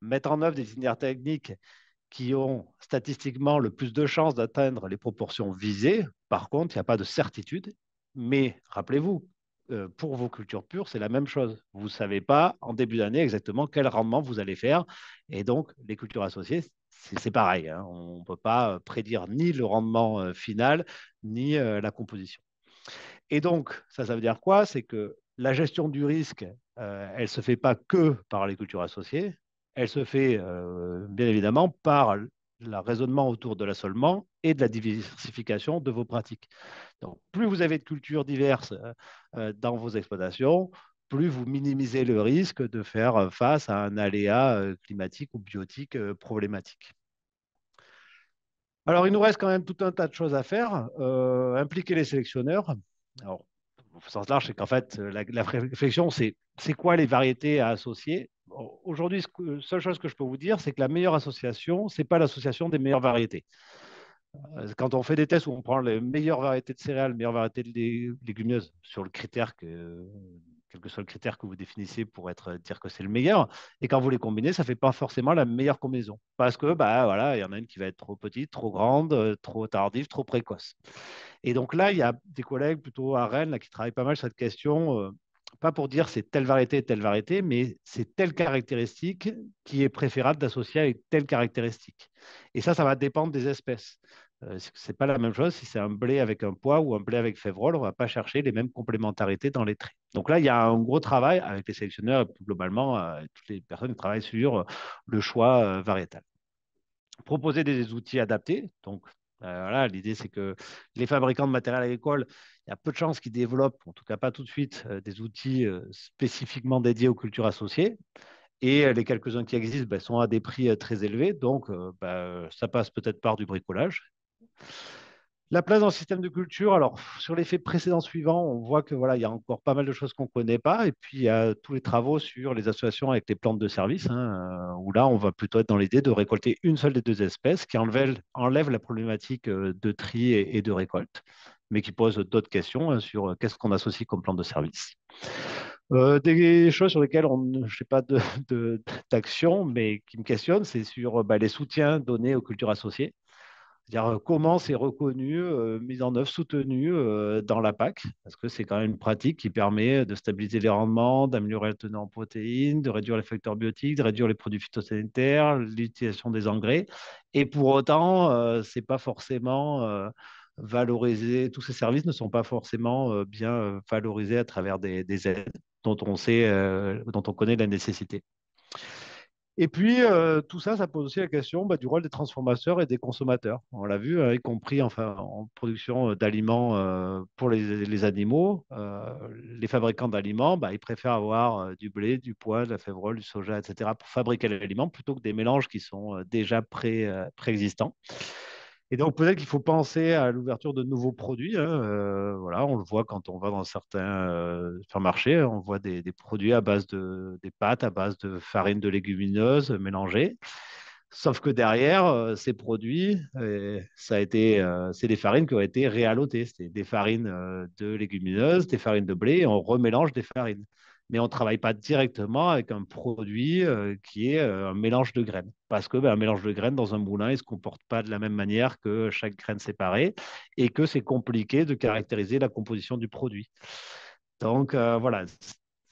mettre en œuvre des itinéraires techniques qui ont statistiquement le plus de chances d'atteindre les proportions visées. Par contre, il n'y a pas de certitude. Mais rappelez-vous, pour vos cultures pures, c'est la même chose. Vous ne savez pas en début d'année exactement quel rendement vous allez faire. Et donc, les cultures associées, c'est pareil. Hein. On ne peut pas prédire ni le rendement final, ni la composition. Et donc, ça, ça veut dire quoi? C'est que la gestion du risque, elle ne se fait pas que par les cultures associées, elle se fait bien évidemment par le raisonnement autour de l'assolement et de la diversification de vos pratiques. Donc, plus vous avez de cultures diverses dans vos exploitations, plus vous minimisez le risque de faire face à un aléa climatique ou biotique problématique. Alors, il nous reste quand même tout un tas de choses à faire. Impliquer les sélectionneurs. Alors, au sens large, c'est qu'en fait, la, réflexion, c'est c'est quoi les variétés à associer? Aujourd'hui, la seule chose que je peux vous dire, c'est que la meilleure association, ce n'est pas l'association des meilleures variétés. Quand on fait des tests où on prend les meilleures variétés de céréales, les meilleures variétés de légumineuses, sur le critère que quel que soit le critère que vous définissez pour être, dire que c'est le meilleur. Et quand vous les combinez, ça ne fait pas forcément la meilleure combinaison. Parce que, bah, voilà, il y en a une qui va être trop petite, trop grande, euh, trop tardive, trop précoce. Et donc là, il y a des collègues plutôt à Rennes qui travaillent pas mal sur cette question. Euh, pas pour dire c'est telle variété, telle variété, mais c'est telle caractéristique qui est préférable d'associer avec telle caractéristique. Et ça, ça va dépendre des espèces. Euh, ce n'est pas la même chose si c'est un blé avec un pois ou un blé avec févrole, on va pas chercher les mêmes complémentarités dans les traits. Donc là, il y a un gros travail avec les sélectionneurs et globalement, euh, toutes les personnes qui travaillent sur euh, le choix variétal. Proposer des outils adaptés. Donc voilà, l'idée c'est que les fabricants de matériel agricole, il y a peu de chances qu'ils développent, en tout cas pas tout de suite, des outils spécifiquement dédiés aux cultures associées. Et les quelques-uns qui existent ben, sont à des prix très élevés, donc ben, ça passe peut-être par du bricolage. La place dans le système de culture, alors sur l'effet précédent suivant, on voit que voilà, il y a encore pas mal de choses qu'on ne connaît pas. Et puis il y a tous les travaux sur les associations avec les plantes de service, hein, où là, on va plutôt être dans l'idée de récolter une seule des deux espèces qui enlève, la problématique euh, de tri et, de récolte, mais qui pose d'autres questions hein, sur euh, qu'est-ce qu'on associe comme plante de service. Euh, des choses sur lesquelles on, je n'ai pas d'action, mais qui me questionnent, c'est sur bah, les soutiens donnés aux cultures associées. C'est-à-dire comment c'est reconnu, euh, mis en œuvre, soutenu dans la PAC, parce que c'est quand même une pratique qui permet de stabiliser les rendements, d'améliorer la teneur en protéines, de réduire les facteurs biotiques, de réduire les produits phytosanitaires, l'utilisation des engrais. Et pour autant, euh, c'est pas forcément valorisé, tous ces services ne sont pas forcément bien valorisés à travers des, des aides dont on sait, dont on connaît la nécessité. Et puis, euh, tout ça, ça pose aussi la question bah, du rôle des transformateurs et des consommateurs. On l'a vu, hein, y compris enfin, en production euh, d'aliments euh, pour les, les animaux. Euh, les fabricants d'aliments, bah, ils préfèrent avoir euh, du blé, du pois, de la févrole, du soja, etc. pour fabriquer l'aliment plutôt que des mélanges qui sont euh, déjà pré, préexistants. Et donc, peut-être qu'il faut penser à l'ouverture de nouveaux produits. hein. Euh, voilà, on le voit quand on va dans certains euh, supermarchés, on voit des, produits à base de des pâtes à base de farine de légumineuses mélangées. Sauf que derrière euh, ces produits, euh, ça a été, c'est des farines qui ont été réallotées. C'est des farines de légumineuses, des farines de blé, et on remélange des farines. Mais on ne travaille pas directement avec un produit euh, qui est euh, un mélange de graines. Parce que ben, mélange de graines dans un moulin, il ne se comporte pas de la même manière que chaque graine séparée et que c'est compliqué de caractériser la composition du produit. Donc euh, voilà,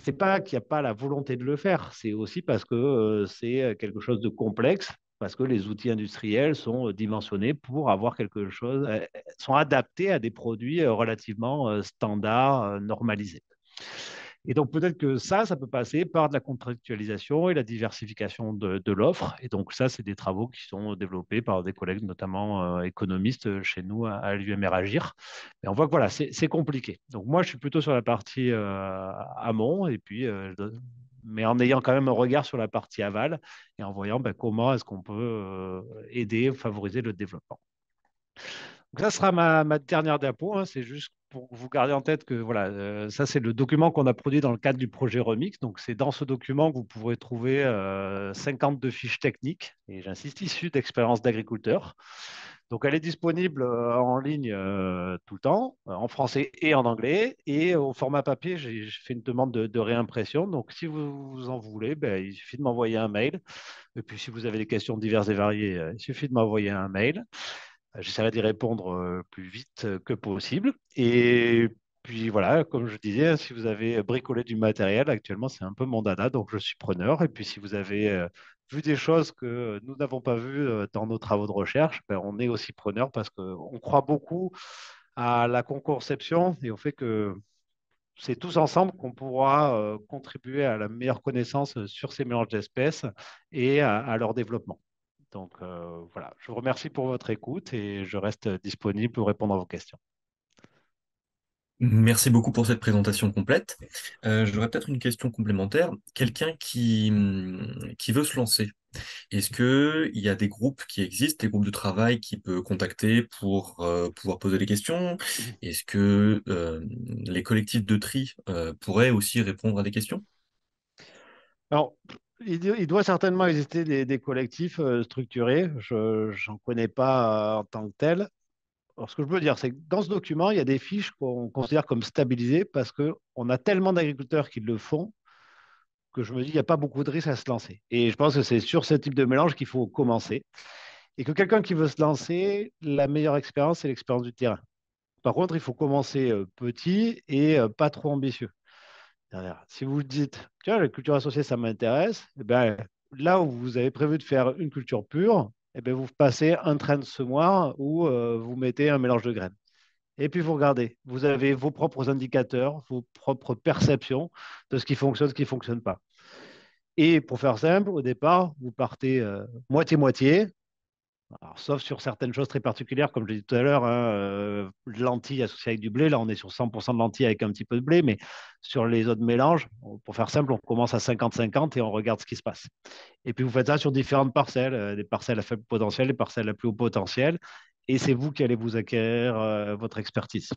c'est pas qu'il n'y a pas la volonté de le faire, c'est aussi parce que euh, c'est quelque chose de complexe, parce que les outils industriels sont dimensionnés pour avoir quelque chose, sont adaptés à des produits relativement standards, normalisés. Et donc peut-être que ça, ça peut passer par de la contractualisation et la diversification de, l'offre. Et donc ça, c'est des travaux qui sont développés par des collègues, notamment euh, économistes chez nous à, l'UMR Agir. Et on voit que voilà, c'est compliqué. Donc moi, je suis plutôt sur la partie euh, amont, et puis, euh, mais en ayant quand même un regard sur la partie aval et en voyant ben, comment est-ce qu'on peut euh, aider, favoriser le développement. Donc ça sera ma, ma dernière diapo. Hein. C'est juste pour vous gardiez en tête que voilà, euh, ça c'est le document qu'on a produit dans le cadre du projet Remix. Donc c'est dans ce document que vous pourrez trouver euh, 52 fiches techniques, et j'insiste, issues d'expériences d'agriculteurs. Donc elle est disponible euh, en ligne euh, tout le temps, en français et en anglais. Et au format papier, j'ai fait une demande de, réimpression. Donc si vous, en voulez, ben, il suffit de m'envoyer un mail. Et puis si vous avez des questions diverses et variées, il suffit de m'envoyer un mail. J'essaierai d'y répondre euh, plus vite euh, que possible. Et puis voilà, comme je disais, si vous avez bricolé du matériel, actuellement c'est un peu mon dada, donc je suis preneur. Et puis si vous avez euh, vu des choses que nous n'avons pas vues euh, dans nos travaux de recherche, ben, on est aussi preneur parce qu'on croit beaucoup à la conception et au fait que c'est tous ensemble qu'on pourra euh, contribuer à la meilleure connaissance sur ces mélanges d'espèces et à leur développement. Donc euh, voilà, je vous remercie pour votre écoute et je reste disponible pour répondre à vos questions. Merci beaucoup pour cette présentation complète. Euh, J'aurais peut-être une question complémentaire. Quelqu'un qui, hum, qui veut se lancer, est-ce qu'il y a des groupes qui existent, des groupes de travail qui peut contacter pour euh, pouvoir poser des questions? Est-ce que les collectifs de tri pourraient aussi répondre à des questions? Alors, il, doit certainement exister des, collectifs euh, structurés. Je n'en connais pas euh, en tant que tel. Alors, ce que je veux dire, c'est que dans ce document, il y a des fiches qu'on considère comme stabilisées parce qu'on a tellement d'agriculteurs qui le font que je me dis qu'il n'y a pas beaucoup de risques à se lancer. Et je pense que c'est sur ce type de mélange qu'il faut commencer. Et que quelqu'un qui veut se lancer, la meilleure expérience, c'est l'expérience du terrain. Par contre, il faut commencer euh, petit et pas trop ambitieux. Si vous dites, tiens, la culture associée, ça m'intéresse, eh ben, là où vous avez prévu de faire une culture pure, eh ben, vous passez un train de semoir où euh, vous mettez un mélange de graines. Et puis vous regardez, vous avez vos propres indicateurs, vos propres perceptions de ce qui fonctionne, ce qui ne fonctionne pas. Et pour faire simple, au départ, vous partez euh, moitié-moitié, alors, sauf sur certaines choses très particulières, comme je l'ai dit tout à l'heure, hein, euh, lentilles associées avec du blé. Là, on est sur 100% de lentilles avec un petit peu de blé, mais sur les autres mélanges, pour faire simple, on commence à 50-50 et on regarde ce qui se passe. Et puis, vous faites ça sur différentes parcelles, euh, des parcelles à faible potentiel, des parcelles à plus haut potentiel, et c'est vous qui allez vous acquérir euh, votre expertise.